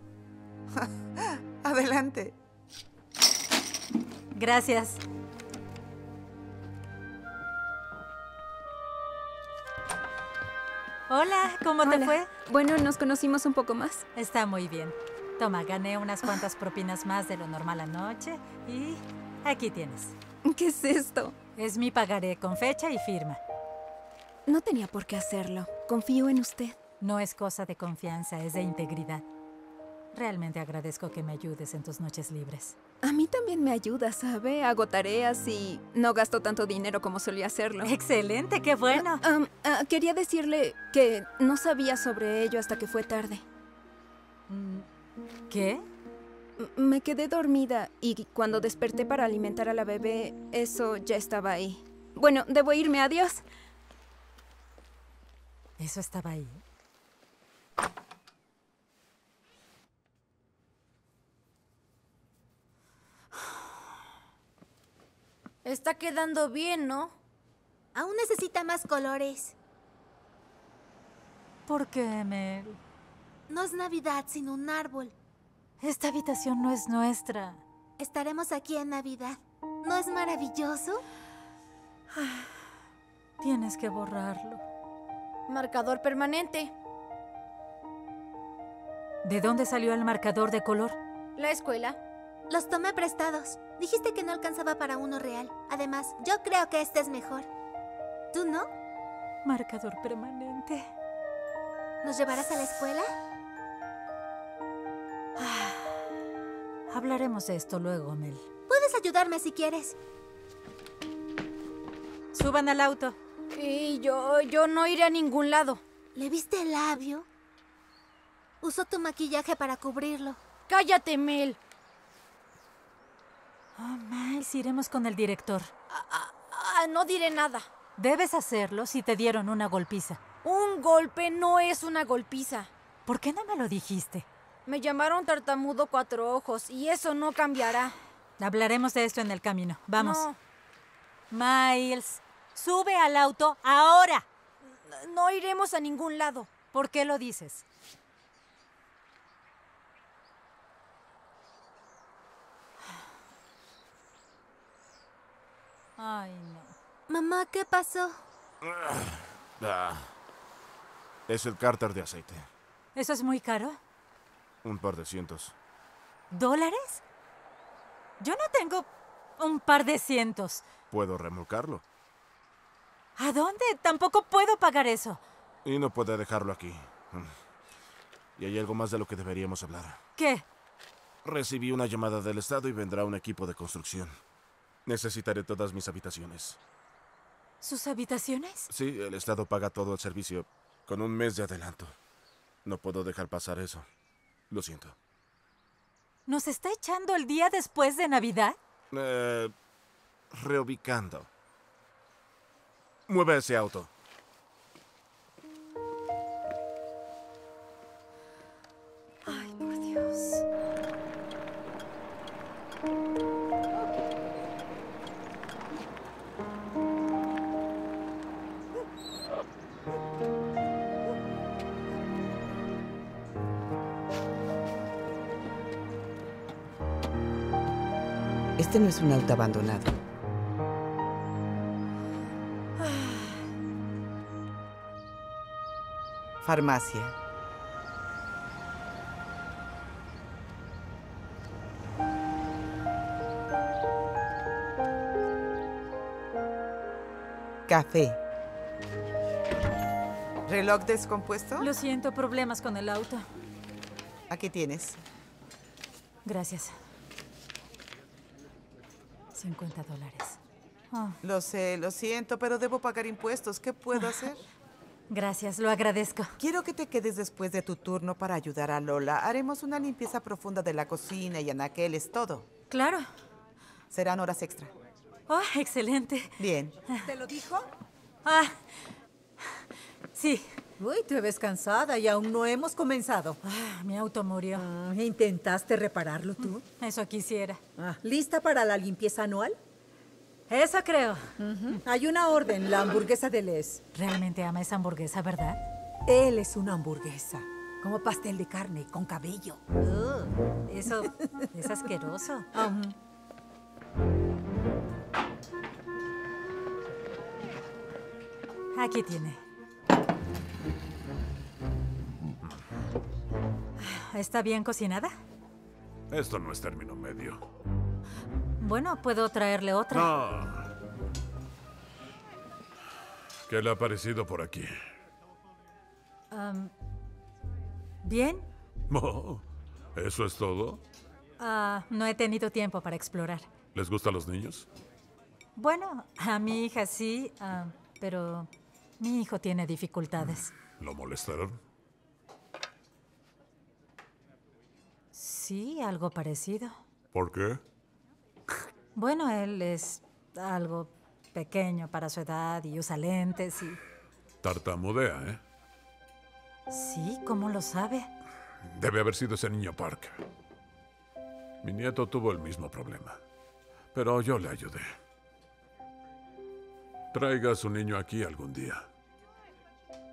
Adelante. Gracias. Hola, ¿cómo te fue? Bueno, nos conocimos un poco más. Está muy bien. Toma, gané unas cuantas propinas más de lo normal anoche y aquí tienes. ¿Qué es esto? Es mi pagaré con fecha y firma. No tenía por qué hacerlo. Confío en usted. No es cosa de confianza, es de integridad. Realmente agradezco que me ayudes en tus noches libres. A mí también me ayuda, ¿sabe? Hago tareas y no gasto tanto dinero como solía hacerlo. Excelente, qué bueno. Ah, um, ah, quería decirle que no sabía sobre ello hasta que fue tarde. ¿Qué? Me quedé dormida y cuando desperté para alimentar a la bebé, eso ya estaba ahí. Bueno, debo irme, adiós. ¿Eso estaba ahí? Está quedando bien, ¿no? Aún necesita más colores. ¿Por qué, Mel? No es Navidad, sino un árbol. Esta habitación no es nuestra. Estaremos aquí en Navidad. ¿No es maravilloso? Tienes que borrarlo. Marcador permanente. ¿De dónde salió el marcador de color? La escuela. Los tomé prestados. Dijiste que no alcanzaba para uno real. Además, yo creo que este es mejor. ¿Tú no? Marcador permanente. ¿Nos llevarás a la escuela? Hablaremos de esto luego, Mel. Puedes ayudarme si quieres. Suban al auto. Y yo, yo no iré a ningún lado. ¿Le viste el labio? Usó tu maquillaje para cubrirlo. Cállate, Mel. Oh, Miles, iremos con el director. Ah, no diré nada. Debes hacerlo si te dieron una golpiza. Un golpe no es una golpiza. ¿Por qué no me lo dijiste? Me llamaron tartamudo cuatro ojos y eso no cambiará. Hablaremos de esto en el camino. Vamos. No. Miles, sube al auto ahora. No iremos a ningún lado. ¿Por qué lo dices? Ay, no. Mamá, ¿qué pasó? Ah, es el cárter de aceite. ¿Eso es muy caro? Un par de cientos. ¿Dólares? Yo no tengo un par de cientos. Puedo remolcarlo. ¿A dónde? Tampoco puedo pagar eso. Y no puede dejarlo aquí. Y hay algo más de lo que deberíamos hablar. ¿Qué? Recibí una llamada del Estado y vendrá un equipo de construcción. Necesitaré todas mis habitaciones. ¿Sus habitaciones? Sí, el Estado paga todo el servicio con un mes de adelanto. No puedo dejar pasar eso. Lo siento. ¿Nos está echando el día después de Navidad? Eh, reubicando. Mueve ese auto. Ay, por Dios. Este no es un auto abandonado. Farmacia. Café. ¿Reloj descompuesto? Lo siento, problemas con el auto. Aquí tienes. Gracias. 50 dólares. Oh, Lo sé, lo siento, pero debo pagar impuestos. ¿Qué puedo hacer? gracias, lo agradezco. Quiero que te quedes después de tu turno para ayudar a Lola. Haremos una limpieza profunda de la cocina y anaqueles, todo. Claro. Serán horas extra. Oh, excelente. Bien. ¿Te lo dijo? Ah, sí. Uy, te ves cansada y aún no hemos comenzado. Ah, mi auto murió. Ah, ¿Intentaste repararlo tú? Eso quisiera. Ah, ¿Lista para la limpieza anual? Eso creo. Hay una orden, la hamburguesa de Les. Realmente ama esa hamburguesa, ¿verdad? Él es una hamburguesa, como pastel de carne con cabello. Eso es asqueroso. Aquí tiene. ¿Está bien cocinada? Esto no es término medio. Bueno, puedo traerle otra. No. ¿Qué le ha parecido por aquí? ¿Bien? Oh, ¿Eso es todo? Ah, no he tenido tiempo para explorar. ¿Les gustan los niños? Bueno, a mi hija sí, ah, pero mi hijo tiene dificultades. ¿Lo molestaron? Sí, algo parecido. ¿Por qué? Bueno, él es algo pequeño para su edad y usa lentes y... Tartamudea, ¿eh? Sí, ¿cómo lo sabe? Debe haber sido ese niño Parker. Mi nieto tuvo el mismo problema, pero yo le ayudé. Traiga a su niño aquí algún día.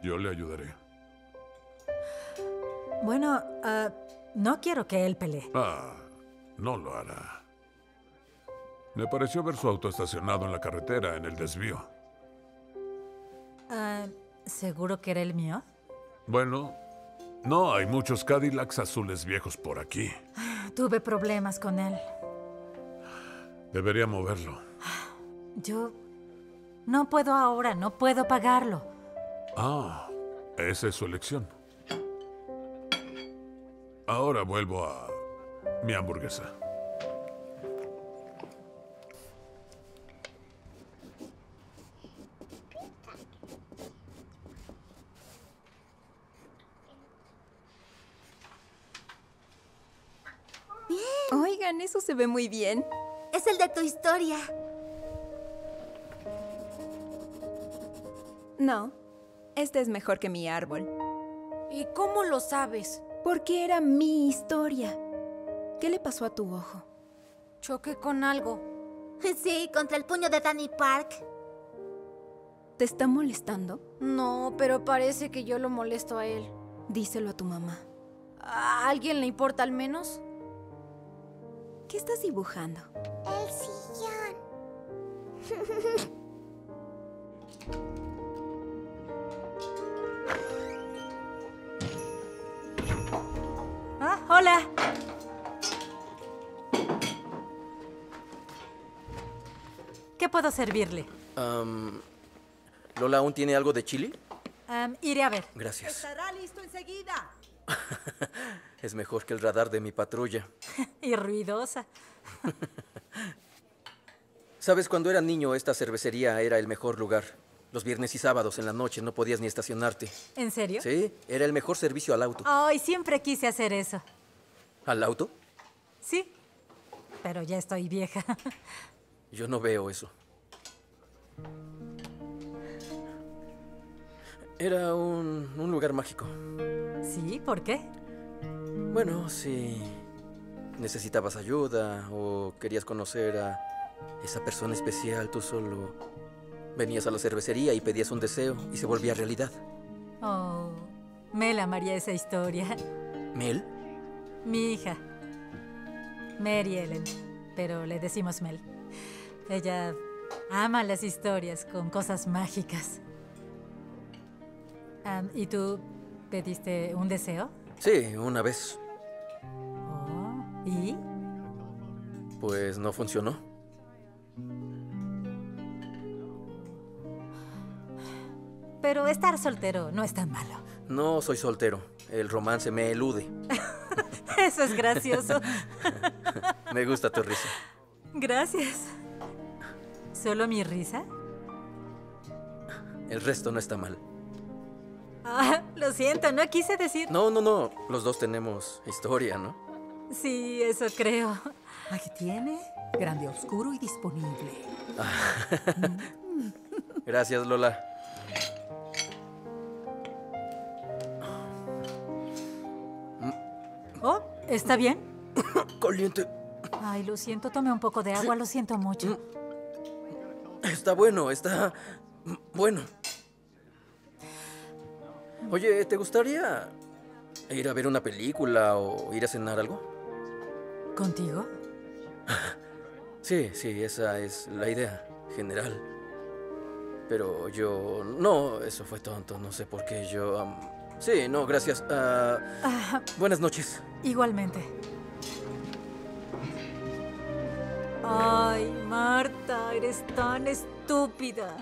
Yo le ayudaré. Bueno, ah, no quiero que él pelee. Ah, no lo hará. Me pareció ver su auto estacionado en la carretera en el desvío. Ah, ¿Seguro que era el mío? Bueno, no hay muchos Cadillacs azules viejos por aquí. Tuve problemas con él. Debería moverlo. Yo no puedo ahora, no puedo pagarlo. Ah, esa es su elección. Ahora vuelvo a mi hamburguesa. Oigan, eso se ve muy bien. Es el de tu historia. No, este es mejor que mi árbol. ¿Y cómo lo sabes? Porque era mi historia. ¿Qué le pasó a tu ojo? Choqué con algo. Sí, contra el puño de Danny Park. ¿Te está molestando? No, pero parece que yo lo molesto a él. Díselo a tu mamá. ¿A alguien le importa al menos? ¿Qué estás dibujando? El sillón. hola. ¿Qué puedo servirle? Am, ¿Lola aún tiene algo de chili? Am, iré a ver. Gracias. Estará listo enseguida. Es mejor que el radar de mi patrulla. y ruidosa. Sabes, cuando era niño, esta cervecería era el mejor lugar. Los viernes y sábados en la noche no podías ni estacionarte. ¿En serio? Sí, era el mejor servicio al auto. Ay, siempre quise hacer eso. ¿Al auto? Sí. Pero ya estoy vieja. Yo no veo eso. Era un, un lugar mágico. ¿Sí? ¿Por qué? Bueno, si necesitabas ayuda o querías conocer a esa persona especial, tú solo venías a la cervecería y pedías un deseo y se volvía realidad. Oh, Mel amaría esa historia. ¿Mel? Mi hija. Mary Ellen. Pero le decimos Mel. Ella ama las historias con cosas mágicas. ¿Y tú pediste un deseo? Sí, una vez. Oh, ¿Y? Pues no funcionó. Pero estar soltero no es tan malo. No soy soltero. El romance me elude. Eso es gracioso. Me gusta tu risa. Gracias. ¿Solo mi risa? El resto no está mal. Ah, lo siento, no quise decir. No, no, no. Los dos tenemos historia, ¿no? Sí, eso creo. Aquí tiene, grande, oscuro y disponible. Gracias, Lola. Oh, ¿está bien? Caliente. Ay, lo siento, tome un poco de agua, lo siento mucho. Está bueno, está bueno. Oye, ¿te gustaría ir a ver una película o ir a cenar algo? ¿Contigo? Sí, sí, esa es la idea general. Pero yo... No, eso fue tonto, no sé por qué yo... sí, no, gracias. Ah, Ah, buenas noches. Igualmente. Ay, Marta, eres tan estúpida.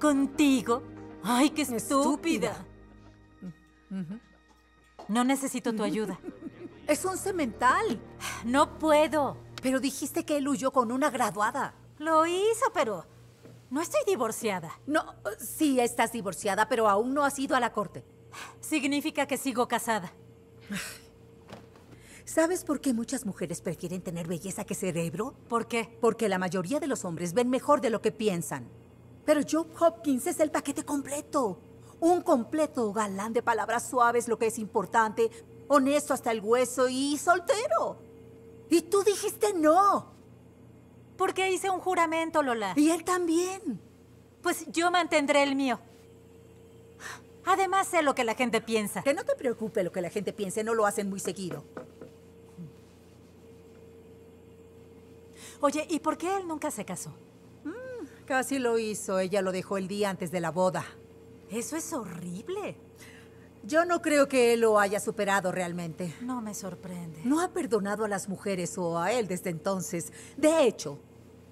¿Contigo? Ay, qué estúpida. No necesito tu ayuda. Es un cemental. No puedo. Pero dijiste que él huyó con una graduada. Lo hizo, pero no estoy divorciada. No, sí estás divorciada, pero aún no has ido a la corte. Significa que sigo casada. ¿Sabes por qué muchas mujeres prefieren tener belleza que cerebro? ¿Por qué? Porque la mayoría de los hombres ven mejor de lo que piensan. Pero Joe Hopkins es el paquete completo. Un completo galán de palabras suaves, lo que es importante, honesto hasta el hueso y soltero. Y tú dijiste no. Porque hice un juramento, Lola. Y él también. Pues yo mantendré el mío. Además sé lo que la gente piensa. Que no te preocupe lo que la gente piense, no lo hacen muy seguido. Oye, ¿y por qué él nunca se casó? Casi lo hizo, ella lo dejó el día antes de la boda. Eso es horrible. Yo no creo que él lo haya superado realmente. No me sorprende. No ha perdonado a las mujeres o a él desde entonces. De hecho,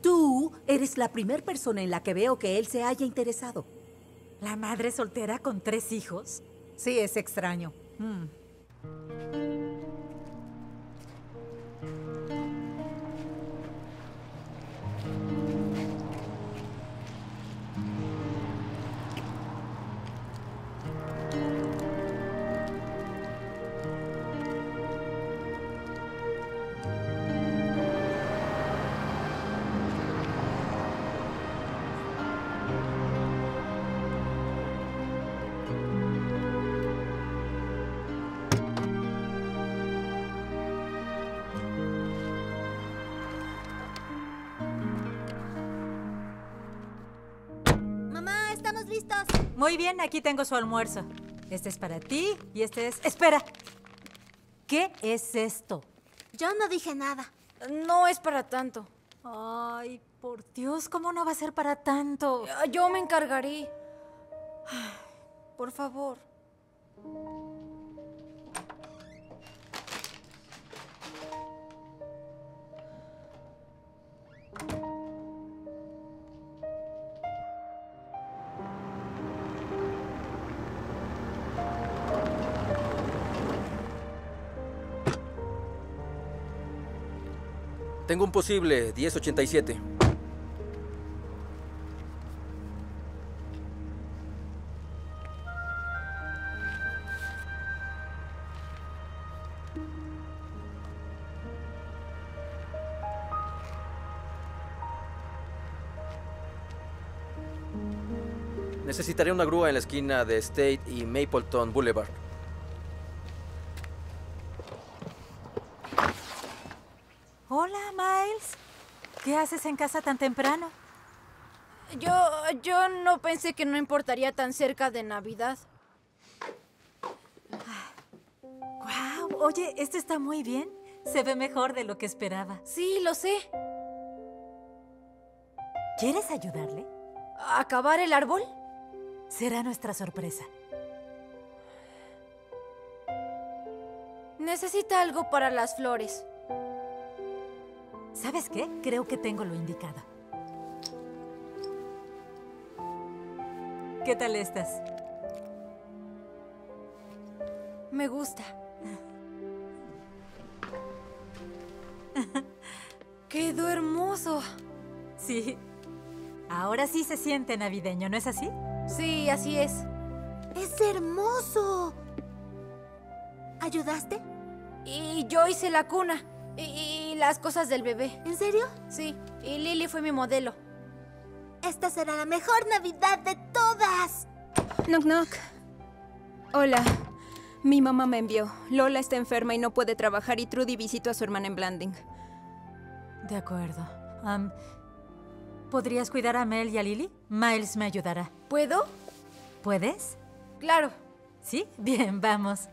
tú eres la primera persona en la que veo que él se haya interesado. ¿La madre soltera con tres hijos? Sí, es extraño. Mm. Muy bien, aquí tengo su almuerzo. Este es para ti y este es... Espera. ¿Qué es esto? Yo no dije nada. No es para tanto. Ay, por Dios, ¿cómo no va a ser para tanto? Yo me encargaré. Por favor. Tengo un posible 1087. Necesitaré una grúa en la esquina de State y Mapleton Boulevard. Haces en casa tan temprano? Yo, yo no pensé que no importaría tan cerca de Navidad. Wow, oye, esto está muy bien. Se ve mejor de lo que esperaba. Sí, lo sé. ¿Quieres ayudarle? ¿Acabar el árbol? Será nuestra sorpresa. Necesita algo para las flores. ¿Sabes qué? Creo que tengo lo indicado. ¿Qué tal estás? Me gusta. Quedó hermoso. Sí. Ahora sí se siente navideño, ¿no es así? Sí, así es. Es hermoso. ¿Ayudaste? Y yo hice la cuna. Y, y las cosas del bebé. ¿En serio? Sí. Y Lily fue mi modelo. Esta será la mejor Navidad de todas. Knock, knock. Hola. Mi mamá me envió. Lola está enferma y no puede trabajar y Trudy visitó a su hermana en Blanding. De acuerdo. Am, ¿Podrías cuidar a Mel y a Lily? Miles me ayudará. ¿Puedo? ¿Puedes? Claro. ¿Sí? Bien, vamos.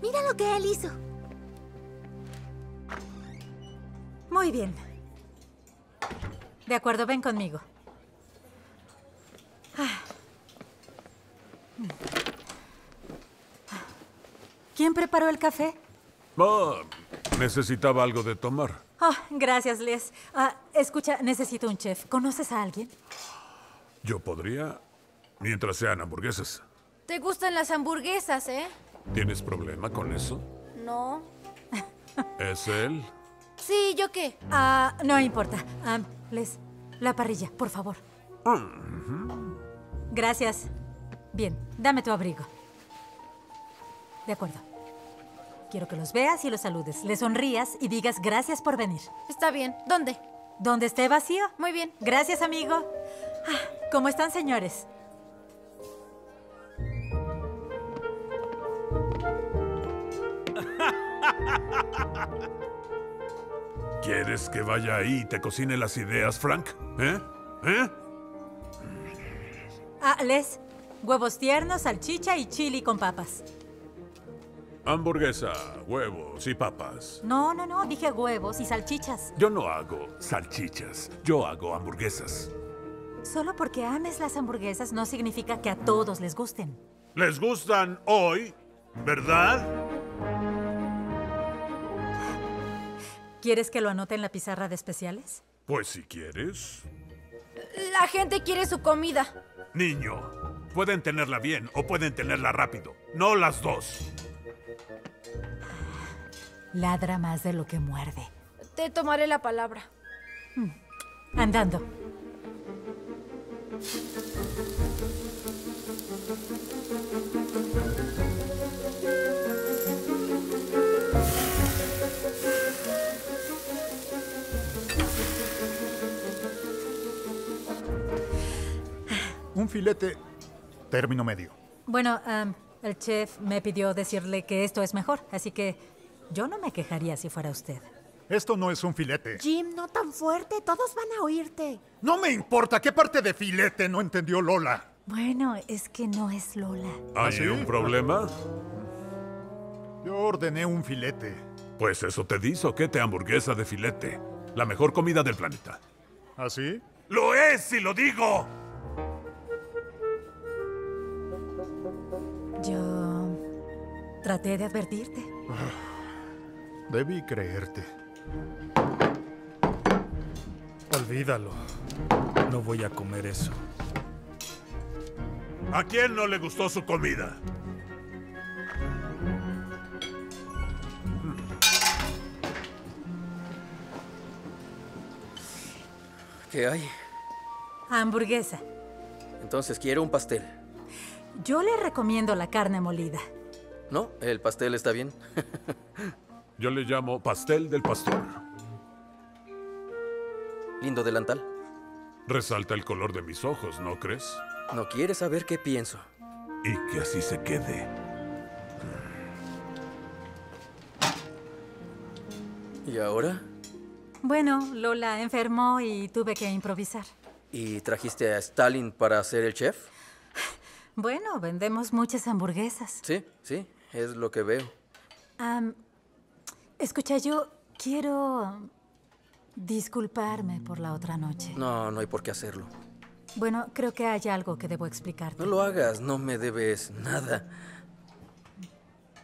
Mira lo que él hizo. Muy bien. De acuerdo, ven conmigo. Ah. ¿Quién preparó el café? Ah, necesitaba algo de tomar. Oh, gracias, Les. Ah, escucha, necesito un chef. ¿Conoces a alguien? Yo podría, mientras sean hamburguesas. ¿Te gustan las hamburguesas, eh? ¿Tienes problema con eso? No. ¿Es él? Sí, ¿yo qué? Ah, no importa. Ah, Les, la parrilla, por favor. Gracias. Bien, dame tu abrigo. De acuerdo. Quiero que los veas y los saludes, le sonrías y digas gracias por venir. Está bien. ¿Dónde? ¿Dónde esté vacío? Muy bien. Gracias, amigo. Ah, ¿Cómo están, señores? ¿Quieres que vaya ahí y te cocine las ideas, Frank? ¿Eh? ¿Eh? Ah, Les, huevos tiernos, salchicha y chili con papas. Hamburguesa, huevos y papas. No, no, no, dije huevos y salchichas. Yo no hago salchichas, yo hago hamburguesas. Solo porque ames las hamburguesas no significa que a todos les gusten. ¿Les gustan hoy? ¿Verdad? ¿Quieres que lo anote en la pizarra de especiales? Pues si quieres. La gente quiere su comida. Niño, pueden tenerla bien o pueden tenerla rápido. No las dos. Ladra más de lo que muerde. Te tomaré la palabra. Andando. Un filete término medio. Bueno, el chef me pidió decirle que esto es mejor, así que yo no me quejaría si fuera usted. Esto no es un filete. Jim, no tan fuerte. Todos van a oírte. No me importa qué parte de filete no entendió Lola. Bueno, es que no es Lola. ¿Hay sí? un problema? Yo ordené un filete. Pues eso te di, soquete hamburguesa de filete. La mejor comida del planeta. ¿Así? ¡Lo es, si lo digo! Yo traté de advertirte. Debí creerte. Olvídalo. No voy a comer eso. ¿A quién no le gustó su comida? ¿Qué hay? Hamburguesa. Entonces quiero un pastel. Yo le recomiendo la carne molida. ¿No? El pastel está bien. Yo le llamo pastel del pastor. Lindo delantal. Resalta el color de mis ojos, ¿no crees? No quieres saber qué pienso. Y que así se quede. ¿Y ahora? Bueno, Lola enfermó y tuve que improvisar. ¿Y trajiste a Stalin para ser el chef? Bueno, vendemos muchas hamburguesas. Sí, sí, es lo que veo. Escucha, yo quiero disculparme por la otra noche. No, no hay por qué hacerlo. Bueno, creo que hay algo que debo explicarte. No lo hagas, no me debes nada.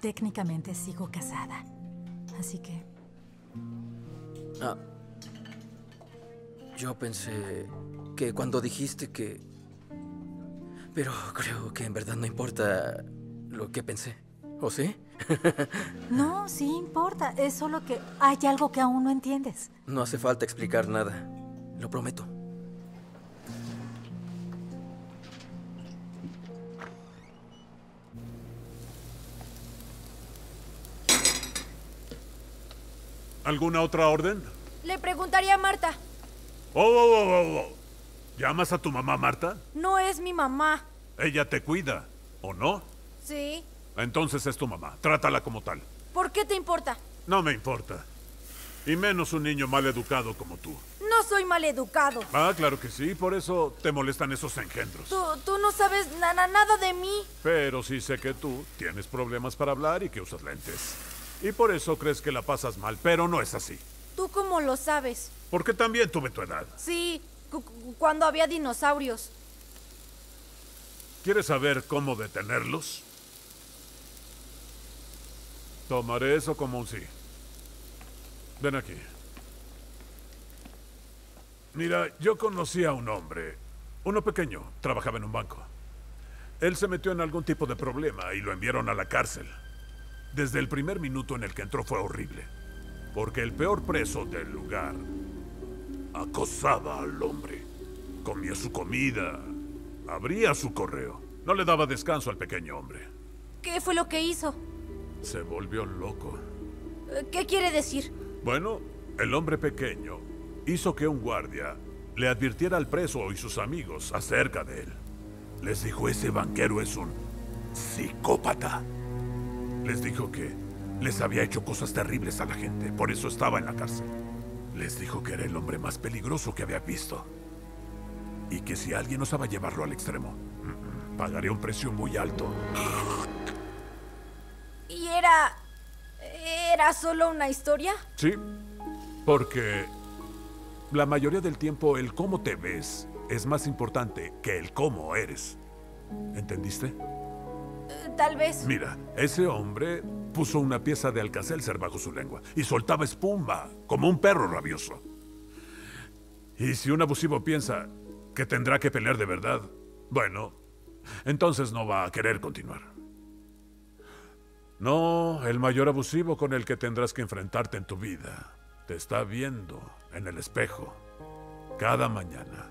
Técnicamente sigo casada. Así que... Ah. Yo pensé que cuando dijiste que... Pero creo que en verdad no importa lo que pensé. ¿O sí? No, sí importa. Es solo que hay algo que aún no entiendes. No hace falta explicar nada. Lo prometo. ¿Alguna otra orden? Le preguntaría a Marta. Oh, oh, oh, oh, oh. ¿Llamas a tu mamá Marta? No es mi mamá. Ella te cuida, ¿o no? Sí. Entonces es tu mamá. Trátala como tal. ¿Por qué te importa? No me importa. Y menos un niño mal educado como tú. No soy maleducado. Ah, claro que sí. Por eso te molestan esos engendros. Tú, tú no sabes na- na- nada de mí. Pero sí sé que tú tienes problemas para hablar y que usas lentes. Y por eso crees que la pasas mal, pero no es así. ¿Tú cómo lo sabes? Porque también tuve tu edad. Sí, cuando había dinosaurios. ¿Quieres saber cómo detenerlos? Tomaré eso como un sí. Ven aquí. Mira, yo conocí a un hombre, uno pequeño, trabajaba en un banco. Él se metió en algún tipo de problema y lo enviaron a la cárcel. Desde el primer minuto en el que entró fue horrible, porque el peor preso del lugar acosaba al hombre, comía su comida, abría su correo, no le daba descanso al pequeño hombre. ¿Qué fue lo que hizo? Se volvió loco. Eh, ¿Qué quiere decir? Bueno, el hombre pequeño hizo que un guardia le advirtiera al preso y sus amigos acerca de él. Les dijo, ese banquero es un psicópata. Les dijo que les había hecho cosas terribles a la gente, por eso estaba en la cárcel. Les dijo que era el hombre más peligroso que había visto. Y que si alguien osaba llevarlo al extremo, pagaría un precio muy alto. ¿Y era... era solo una historia? Sí, porque la mayoría del tiempo el cómo te ves es más importante que el cómo eres. ¿Entendiste? Tal vez. Mira, ese hombre puso una pieza de alcacelser bajo su lengua y soltaba espuma como un perro rabioso. Y si un abusivo piensa que tendrá que pelear de verdad, bueno, entonces no va a querer continuar. No, el mayor abusivo con el que tendrás que enfrentarte en tu vida te está viendo en el espejo cada mañana.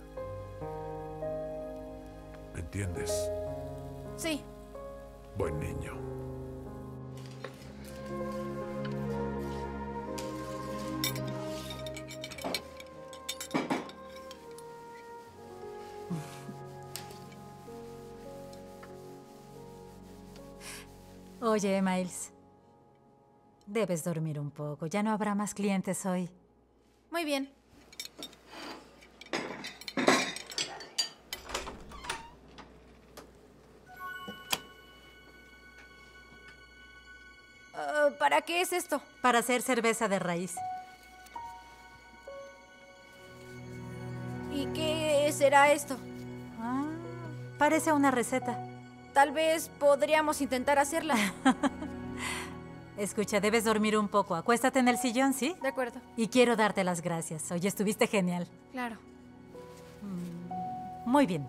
¿Entiendes? Sí. Buen niño. Oye, Miles. Debes dormir un poco. Ya no habrá más clientes hoy. Muy bien. ¿Para qué es esto? Para hacer cerveza de raíz. ¿Y qué será esto? Ah, parece una receta. Tal vez podríamos intentar hacerla. Escucha, debes dormir un poco. Acuéstate en el sillón, ¿sí? De acuerdo. Y quiero darte las gracias. Hoy estuviste genial. Claro. Muy bien.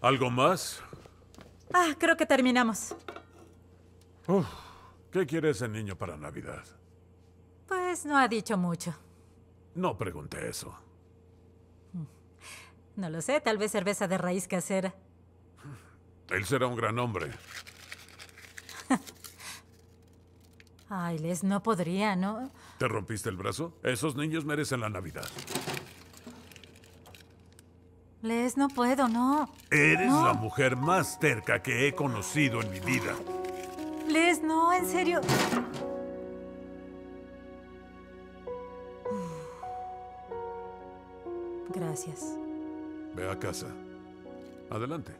¿Algo más? Ah, creo que terminamos. Uf, ¿Qué quiere ese niño para Navidad? Pues no ha dicho mucho. No pregunté eso. No lo sé, tal vez cerveza de raíz casera. Él será un gran hombre. Ay, Les, no podría, ¿no? ¿Te rompiste el brazo? Esos niños merecen la Navidad. Les, no puedo, no. Eres No. la mujer más terca que he conocido en mi vida. Les, no, en serio. Gracias. Ve a casa. Adelante.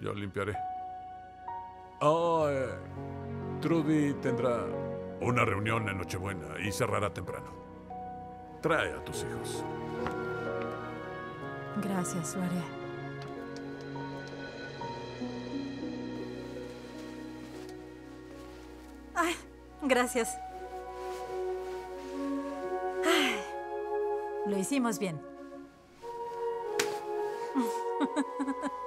Yo limpiaré. Oh, eh, Trudy tendrá una reunión en Nochebuena y cerrará temprano. Trae a tus hijos. Gracias, lo. Ay, gracias. Ay, lo hicimos bien.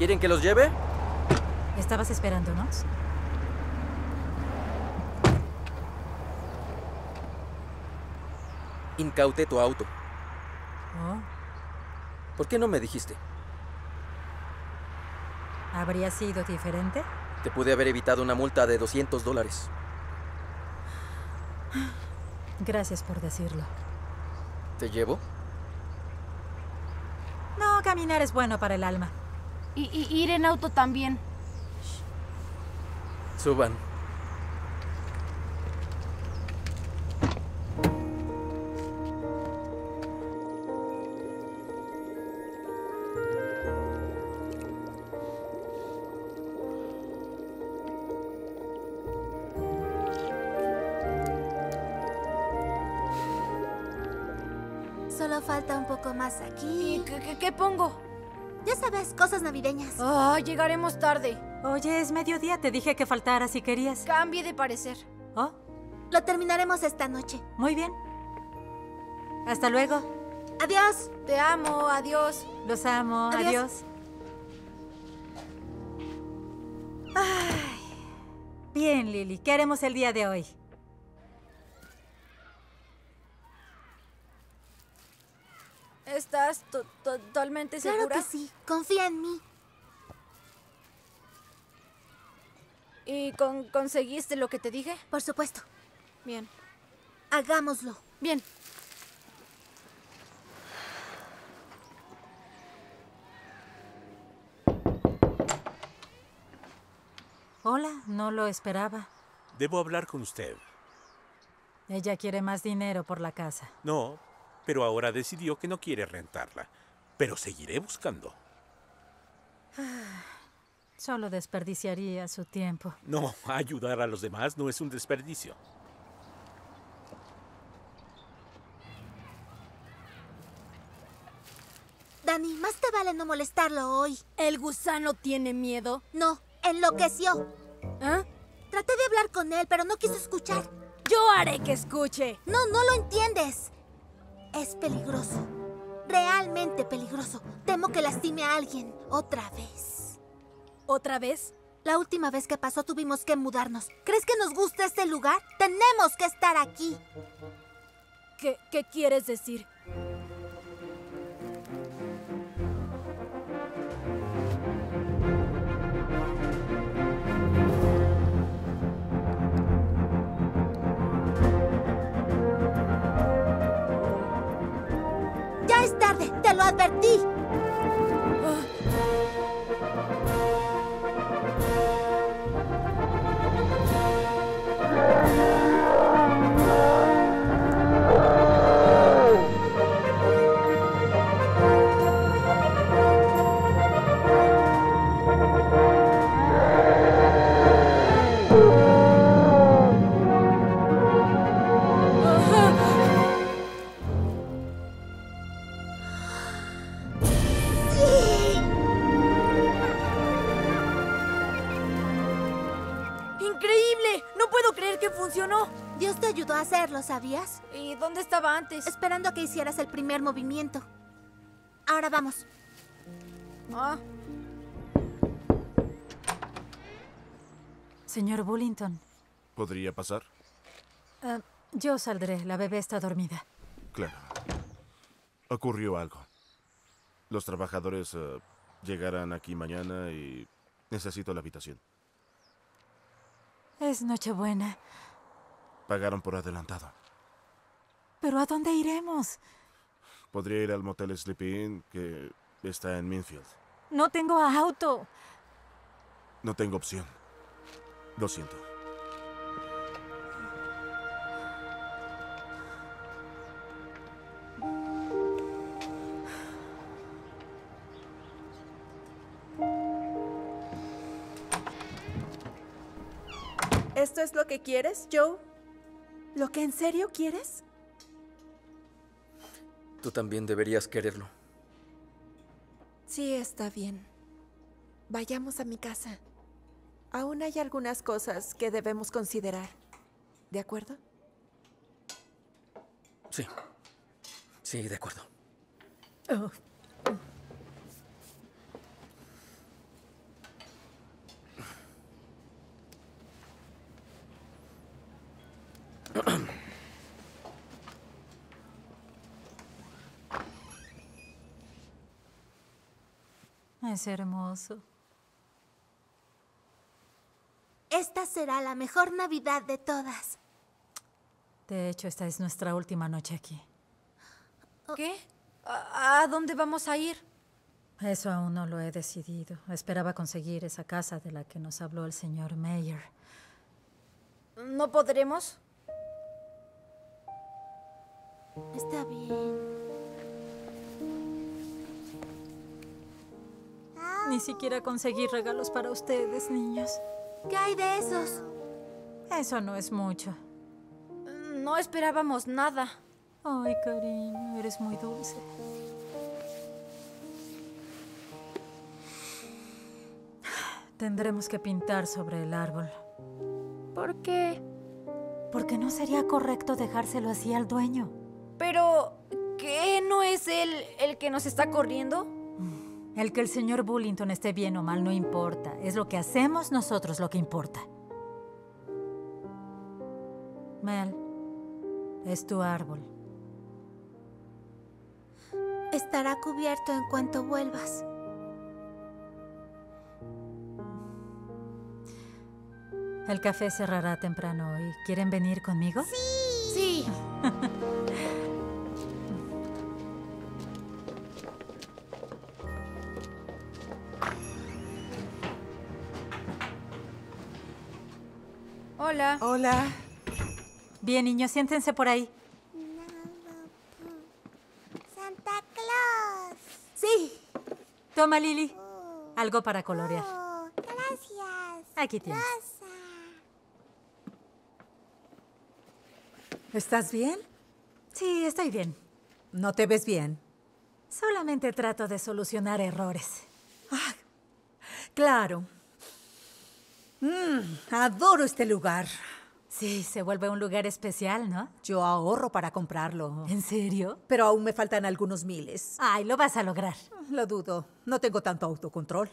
¿Quieren que los lleve? ¿Estabas esperándonos? Incauté tu auto. Oh, ¿Por qué no me dijiste? ¿habría sido diferente? Te pude haber evitado una multa de 200 dólares. Gracias por decirlo. ¿Te llevo? No, caminar es bueno para el alma. Y, y ir en auto también. Suban. Navideñas. Ah, llegaremos tarde. Oye, es mediodía. Te dije que faltara si querías. Cambie de parecer. Oh, Lo terminaremos esta noche. muy bien. Hasta luego. Adiós. Te amo, adiós. Los amo. Adiós. Adiós. Ay. Bien, Lily. ¿Qué haremos el día de hoy? ¿Estás to- totalmente Claro segura? que sí. Confía en mí. ¿Y con- conseguiste lo que te dije? Por supuesto. Bien. Hagámoslo. Bien. Hola, no lo esperaba. Debo hablar con usted. Ella quiere más dinero por la casa. No, pero ahora decidió que no quiere rentarla. Pero seguiré buscando. Solo desperdiciaría su tiempo. No, ayudar a los demás no es un desperdicio. Dani, más te vale no molestarlo hoy. ¿El gusano tiene miedo? No, enloqueció. ¿Ah? Traté de hablar con él, pero no quiso escuchar. Yo haré que escuche. No, no lo entiendes. Es peligroso. Realmente peligroso. Temo que lastime a alguien otra vez. ¿Otra vez? La última vez que pasó tuvimos que mudarnos. ¿Crees que nos gusta este lugar? Tenemos que estar aquí. ¿Qué, qué quieres decir? Ya es tarde, te lo advertí. Dios te ayudó a hacerlo, ¿sabías? ¿Y dónde estaba antes? Esperando a que hicieras el primer movimiento. Ahora vamos. Ah, Señor Bullington, ¿Podría pasar? ah, yo saldré. La bebé está dormida. Claro. Ocurrió algo. Los trabajadores eh, llegarán aquí mañana y necesito la habitación. Es Nochebuena. Pagaron por adelantado. ¿Pero a dónde iremos? Podría ir al motel Sleepy Inn que está en Minfield. No tengo auto. No tengo opción. Lo siento. ¿Esto es lo que quieres, Joe? ¿Lo que en serio quieres? Tú también deberías quererlo. Sí, está bien. Vayamos a mi casa. Aún hay algunas cosas que debemos considerar. ¿De acuerdo? Sí. Sí, de acuerdo. Oh. Es hermoso. Esta será la mejor Navidad de todas. De hecho, esta es nuestra última noche aquí. ¿Qué? ¿A, a dónde vamos a ir? Eso aún no lo he decidido. Esperaba conseguir esa casa de la que nos habló el señor Mayer. ¿No podremos? Está bien. Ni siquiera conseguí regalos para ustedes, niños. ¿Qué hay de esos? Eso no es mucho. No esperábamos nada. Ay, cariño, eres muy dulce. Tendremos que pintar sobre el árbol. ¿Por qué? Porque no sería correcto dejárselo así al dueño. Pero, ¿qué no es él el que nos está corriendo? El que el señor Bullington esté bien o mal no importa. Es lo que hacemos nosotros lo que importa. Mel, es tu árbol. Estará cubierto en cuanto vuelvas. El café cerrará temprano hoy. ¿Quieren venir conmigo? Sí. Hola. Hola. Bien, niños, siéntense por ahí. Santa Claus. Sí. Toma, Lily. Algo para colorear. Gracias. Aquí tienes. ¿Estás bien? Sí, estoy bien. No te ves bien. Solamente trato de solucionar errores. Claro. Mm, adoro este lugar. Sí, se vuelve un lugar especial, ¿no? Yo ahorro para comprarlo. ¿En serio? Pero aún me faltan algunos miles. Ay, lo vas a lograr. Lo dudo. No tengo tanto autocontrol.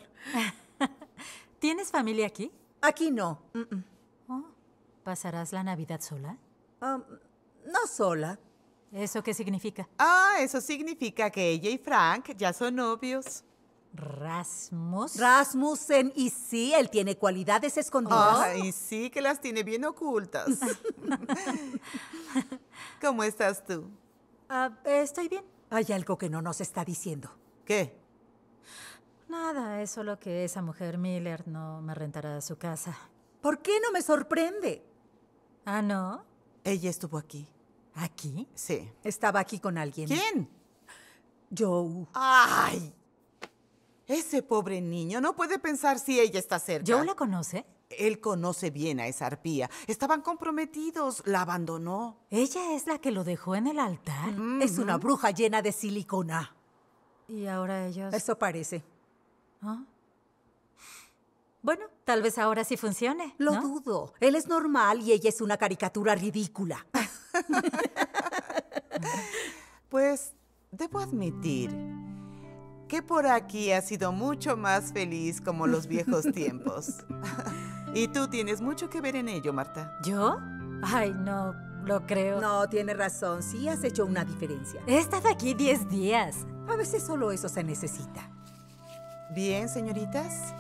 ¿Tienes familia aquí? Aquí no. Mm, mm. Oh, ¿Pasarás la Navidad sola? Um, no sola. ¿Eso qué significa? Ah, eso significa que ella y Frank ya son novios. Rasmus. Rasmussen, y sí, él tiene cualidades escondidas. Ay, sí que las tiene bien ocultas. ¿Cómo estás tú? Ah, estoy bien. Hay algo que no nos está diciendo. ¿Qué? Nada, es solo que esa mujer Miller no me rentará su casa. ¿Por qué no me sorprende? ¿Ah, no? Ella estuvo aquí. ¿Aquí? Sí. Estaba aquí con alguien. ¿Quién? Joe. ¡Ay! Ese pobre niño no puede pensar si ella está cerca. ¿Joe la conoce? Él conoce bien a esa arpía. Estaban comprometidos. La abandonó. ¿Ella es la que lo dejó en el altar? Es una bruja llena de silicona. ¿Y ahora ellos...? Eso parece. ¿Ah? Bueno, tal vez ahora sí funcione. Lo ¿no? dudo. Él es normal y ella es una caricatura ridícula. Pues debo admitir que por aquí ha sido mucho más feliz como los viejos tiempos. y tú tienes mucho que ver en ello, Marta. ¿Yo? Ay, no lo creo. No, tiene razón. Sí has hecho una diferencia. He estado aquí 10 días. A veces solo eso se necesita. Bien, señoritas.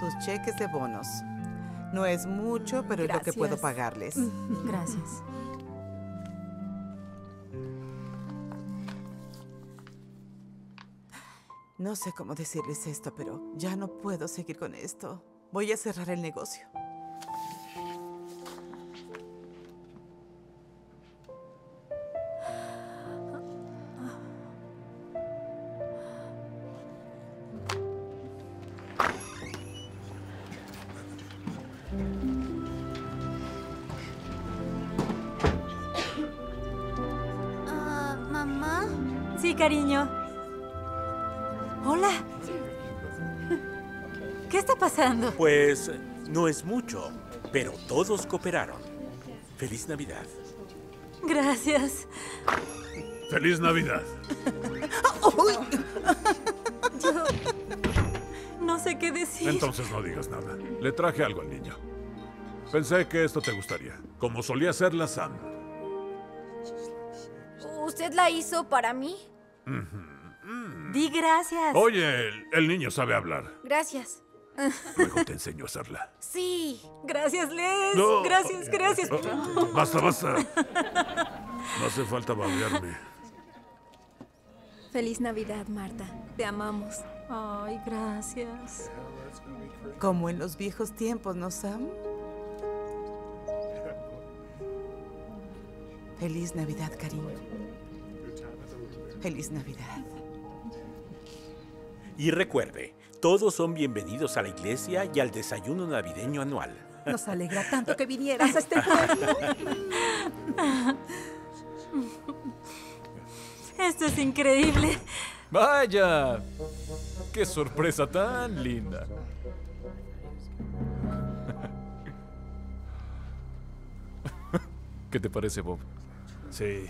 Sus cheques de bonos. No es mucho, pero es lo que puedo pagarles. Gracias. No sé cómo decirles esto, pero ya no puedo seguir con esto. Voy a cerrar el negocio. Pues no es mucho, pero todos cooperaron. Feliz Navidad. Gracias. ¡Feliz Navidad! Yo no sé qué decir. Entonces no digas nada. Le traje algo al niño. Pensé que esto te gustaría, como solía ser la Sam. ¿Usted la hizo para mí? Di gracias. Oye, el, el niño sabe hablar. Gracias. Luego te enseño a hacerla. Sí. Gracias, Les. No. Gracias, gracias. Oh, basta, basta. No hace falta babearme. Feliz Navidad, Marta. Te amamos. Ay, gracias. Como en los viejos tiempos, ¿no, Sam? Feliz Navidad, cariño. Feliz Navidad. Y recuerde, todos son bienvenidos a la iglesia y al desayuno navideño anual. Nos alegra tanto que vinieras a este pueblo. Esto es increíble. ¡Vaya! ¡Qué sorpresa tan linda! ¿Qué te parece, Bob? Sí,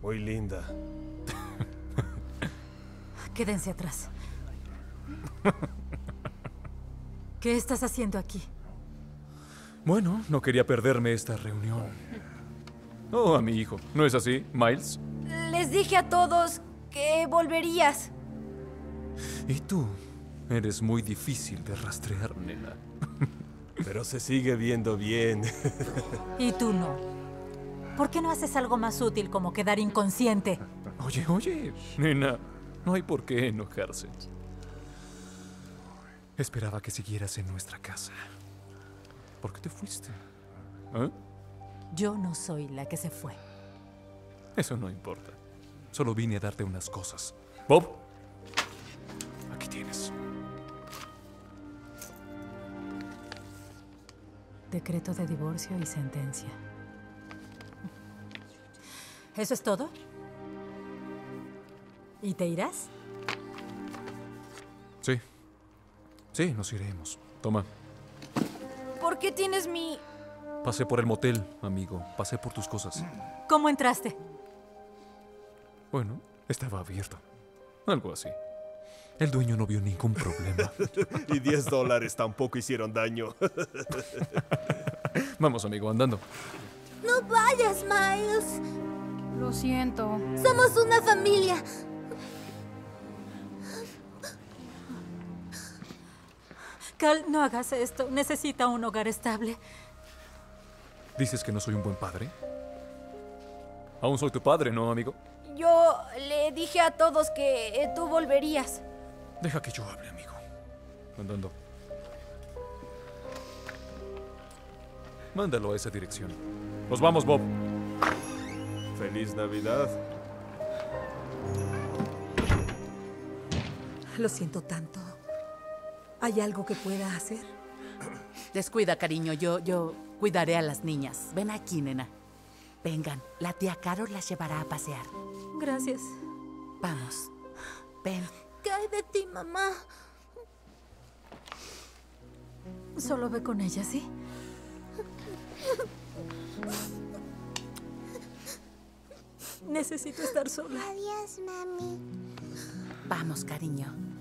muy linda. Quédense atrás. ¿Qué estás haciendo aquí? Bueno, no quería perderme esta reunión. Oh, a mi hijo. ¿No es así, Miles? Les dije a todos que volverías. Y tú, eres muy difícil de rastrear, nena. Pero se sigue viendo bien. Y tú no. ¿Por qué no haces algo más útil como quedar inconsciente? Oye, oye, nena, no hay por qué enojarse. Esperaba que siguieras en nuestra casa. ¿Por qué te fuiste? ¿Eh? Yo no soy la que se fue. Eso no importa. Solo vine a darte unas cosas. Bob, aquí tienes. Decreto de divorcio y sentencia. ¿Eso es todo? ¿Y te irás? Sí. Sí, nos iremos. Toma. ¿Por qué tienes mi... Pasé por el motel, amigo. Pasé por tus cosas. ¿Cómo entraste? Bueno, estaba abierto. Algo así. El dueño no vio ningún problema. y 10 dólares tampoco hicieron daño. Vamos, amigo, andando. No vayas, Miles. Lo siento. Somos una familia. Cal, no hagas esto. Necesita un hogar estable. ¿Dices que no soy un buen padre? Aún soy tu padre, ¿no, amigo? yo le dije a todos que eh, tú volverías. Deja que yo hable, amigo. Andando. Mándalo a esa dirección. Nos vamos, Bob. Feliz Navidad. Lo siento tanto. ¿Hay algo que pueda hacer? Descuida, cariño. Yo, yo cuidaré a las niñas. Ven aquí, nena. Vengan. La tía Carol las llevará a pasear. Gracias. Vamos. Ven. ¿Qué hay de ti, mamá? Solo ve con ella, ¿sí? Necesito estar sola. Adiós, mami. Vamos, cariño.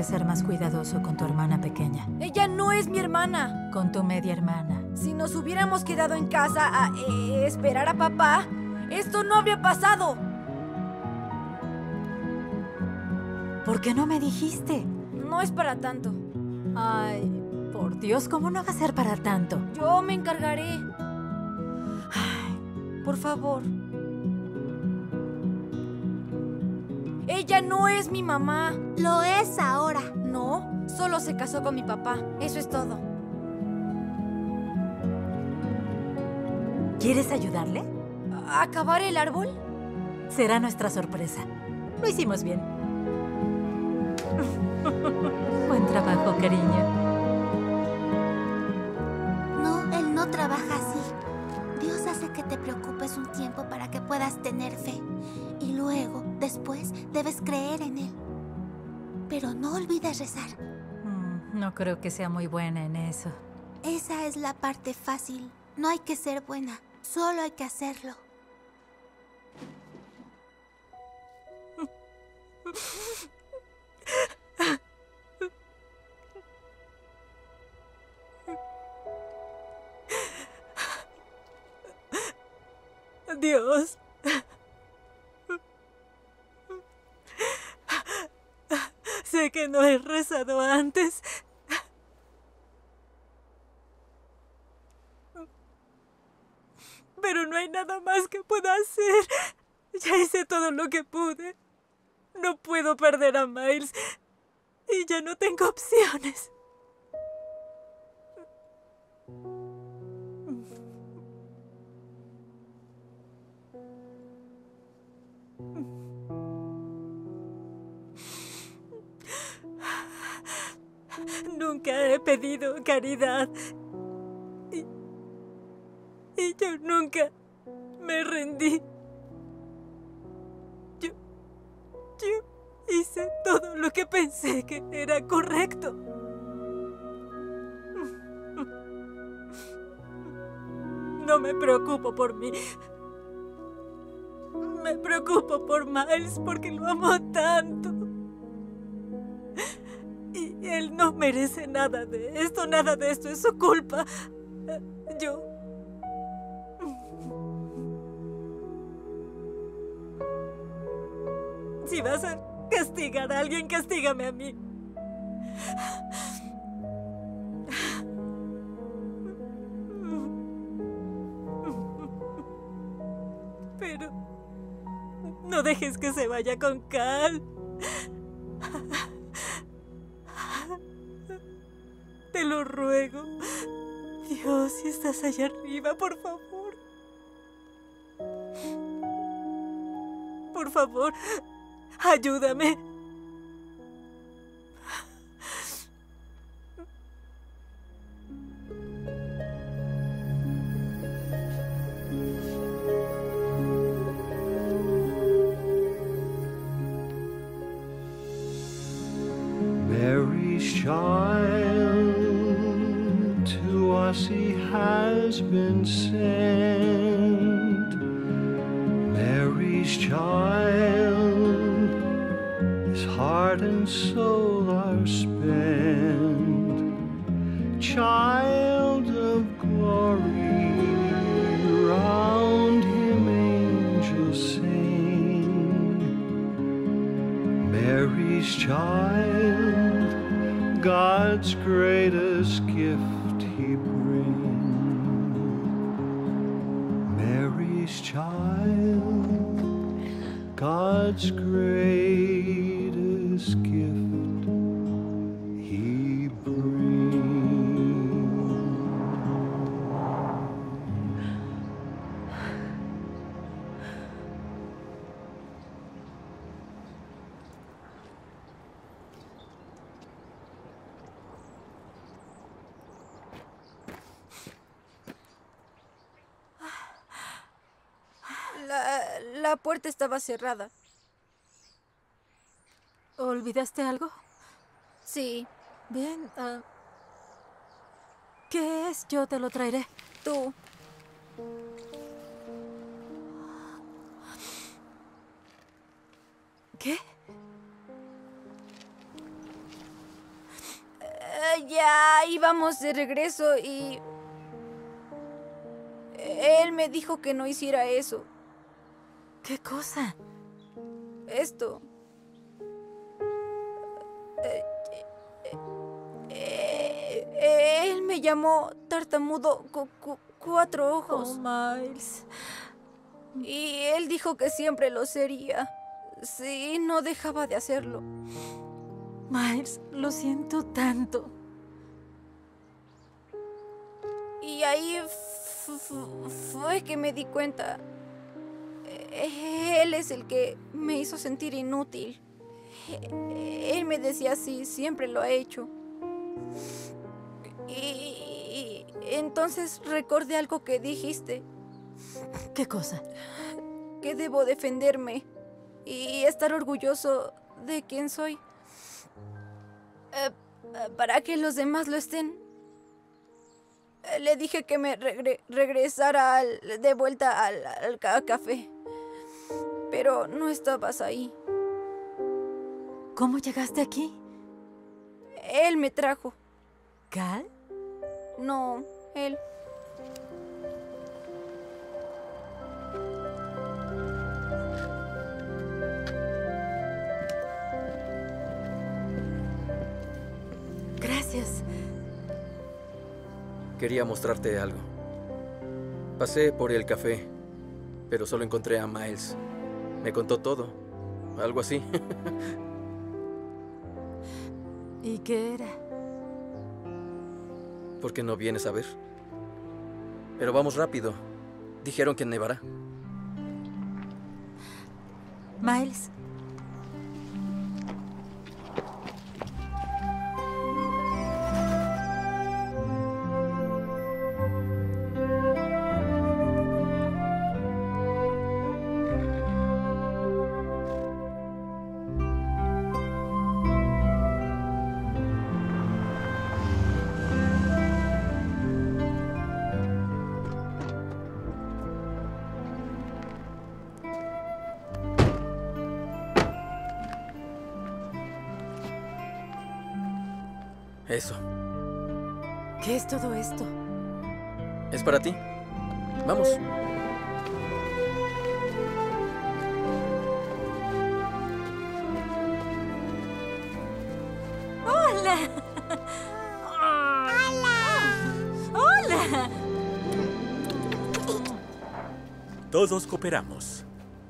Debes ser más cuidadoso con tu hermana pequeña. Ella no es mi hermana. Con tu media hermana. Si nos hubiéramos quedado en casa a eh, esperar a papá, esto no habría pasado. ¿Por qué no me dijiste? No es para tanto. Ay, por Dios, ¿cómo no va a ser para tanto? Yo me encargaré. Por favor. Ella no es mi mamá. Lo es ahora. No, solo se casó con mi papá. Eso es todo. ¿Quieres ayudarle? ¿A ¿Acabar el árbol? Será nuestra sorpresa. Lo hicimos bien. Buen trabajo, cariño. No, él no trabaja así. Dios hace que te preocupes un tiempo para que puedas tener fe. Debes creer en Él. Pero no olvides rezar. Mm, no creo que sea muy buena en eso. Esa es la parte fácil. No hay que ser buena, solo hay que hacerlo. Dios. Que no he rezado antes. Pero no hay nada más que pueda hacer. Ya hice todo lo que pude. No puedo perder a Miles. Y ya no tengo opciones. Nunca he pedido caridad. Y, yo nunca me rendí. Yo, yo hice todo lo que pensé que era correcto. No me preocupo por mí. Me preocupo por Miles porque lo amo tanto. Él no merece nada de esto, nada de esto es su culpa. Yo... Si vas a castigar a alguien, castígame a mí. Pero no dejes que se vaya con Cal. Lo ruego. Dios, si estás allá arriba, por favor. Por favor, ayúdame. Estaba cerrada. ¿Olvidaste algo? Sí. Bien. ah, ¿Qué es? Yo te lo traeré. Tú. ¿Qué? Eh, ya íbamos de regreso y... Él me dijo que no hiciera eso. ¿Qué cosa? Esto. Eh, eh, eh, él me llamó tartamudo cu- cu- cuatro ojos. Oh, Miles. Y él dijo que siempre lo sería. Sí, no dejaba de hacerlo. Miles, lo siento tanto. Y ahí fue que me di cuenta. Él es el que me hizo sentir inútil. Él me decía así, siempre lo ha hecho. Y, y entonces recordé algo que dijiste. ¿Qué cosa? Que debo defenderme y estar orgulloso de quién soy. Eh, para que los demás lo estén. Le dije que me regre- regresara al- de vuelta al, al ca- café. Pero no estabas ahí. ¿Cómo llegaste aquí? Él me trajo. ¿Cal? No, él. Gracias. Quería mostrarte algo. Pasé por el café, pero solo encontré a Miles. Me contó todo. Algo así. ¿Y qué era? ¿Por qué no vienes a ver? Pero vamos rápido. Dijeron que nevará. Miles. Cooperamos.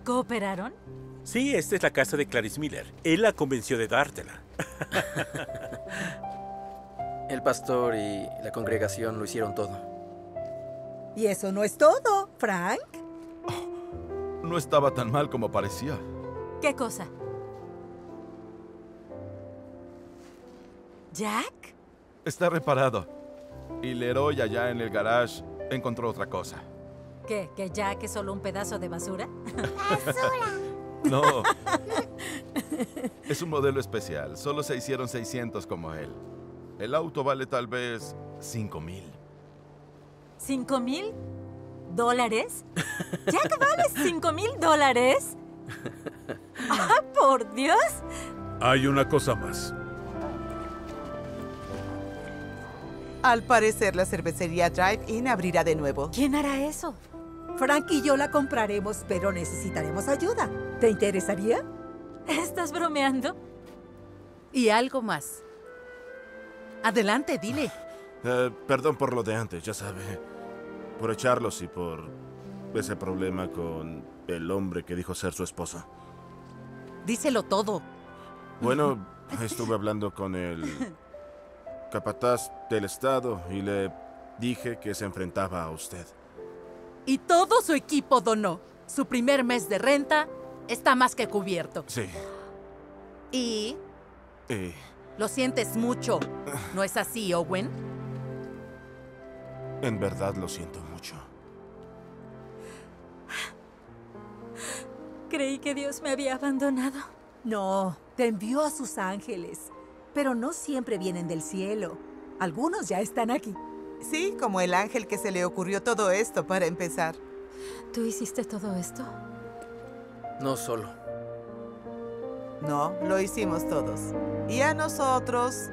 ¿Cooperaron? Sí, esta es la casa de Clarice Miller. Él la convenció de dártela. El pastor y la congregación lo hicieron todo. Y eso no es todo, Frank. No estaba tan mal como parecía. ¿Qué cosa? ¿Jack? Está reparado. Y Leroy allá en el garage encontró otra cosa. ¿Qué? ¿Que Jack es solo un pedazo de basura? No. es un modelo especial. Solo se hicieron 600 como él. El auto vale tal vez 5 mil. ¿Cinco mil dólares? ¿Jack vale cinco mil dólares? ¡Ah, por Dios! Hay una cosa más. Al parecer, la cervecería Drive-In abrirá de nuevo. ¿Quién hará eso? Frank y yo la compraremos, pero necesitaremos ayuda. ¿Te interesaría? ¿Estás bromeando? Y algo más. Adelante, dile. Eh, perdón por lo de antes, ya sabe. Por echarlos y por ese problema con el hombre que dijo ser su esposa. Díselo todo. Bueno, estuve hablando con el capataz del estado y le dije que se enfrentaba a usted. Y todo su equipo donó. Su primer mes de renta está más que cubierto. Sí. Y Eh, lo sientes mucho. ¿No es así, Owen? en verdad lo siento mucho. Creí que Dios me había abandonado. No, te envió a sus ángeles. Pero no siempre vienen del cielo. Algunos ya están aquí. Sí, como el ángel que se le ocurrió todo esto para empezar. ¿Tú hiciste todo esto? No solo. No, lo hicimos todos. Y a nosotros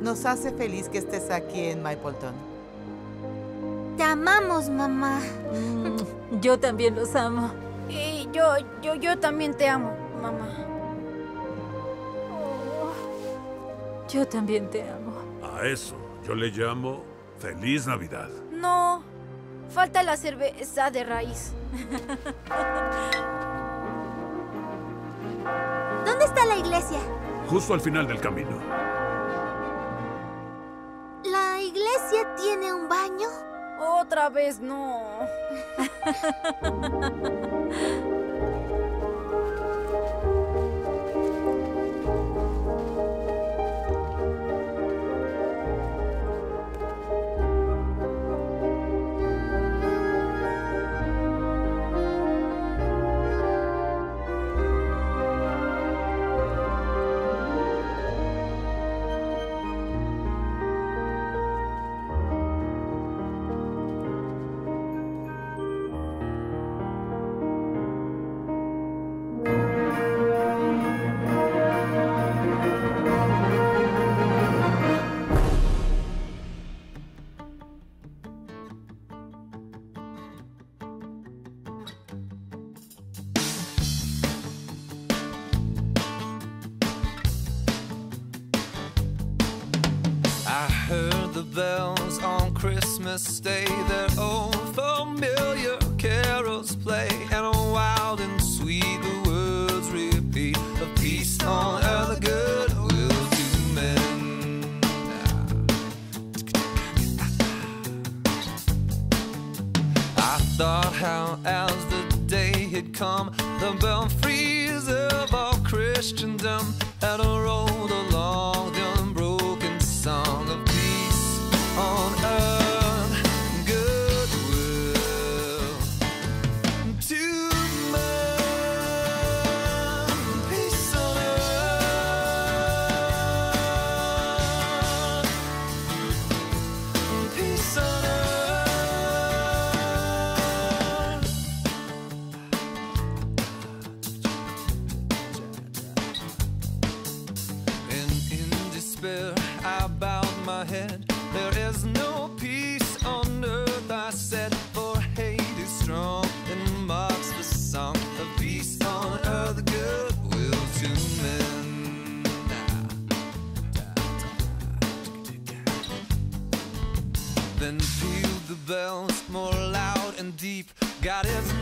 nos hace feliz que estés aquí en Mapleton. Te amamos, mamá. Mm, yo también los amo. Y yo, yo, yo también te amo, mamá. Yo también te amo. A eso yo le llamo Feliz Navidad. No, falta la cerveza de raíz. ¿Dónde está la iglesia? Justo al final del camino. ¿La iglesia tiene un baño? Otra vez no. play, and wild and sweet the words repeat of peace on earth, goodwill to men. I thought how as the day had come, the belfries of all Christendom had rolled along bells more loud and deep. God is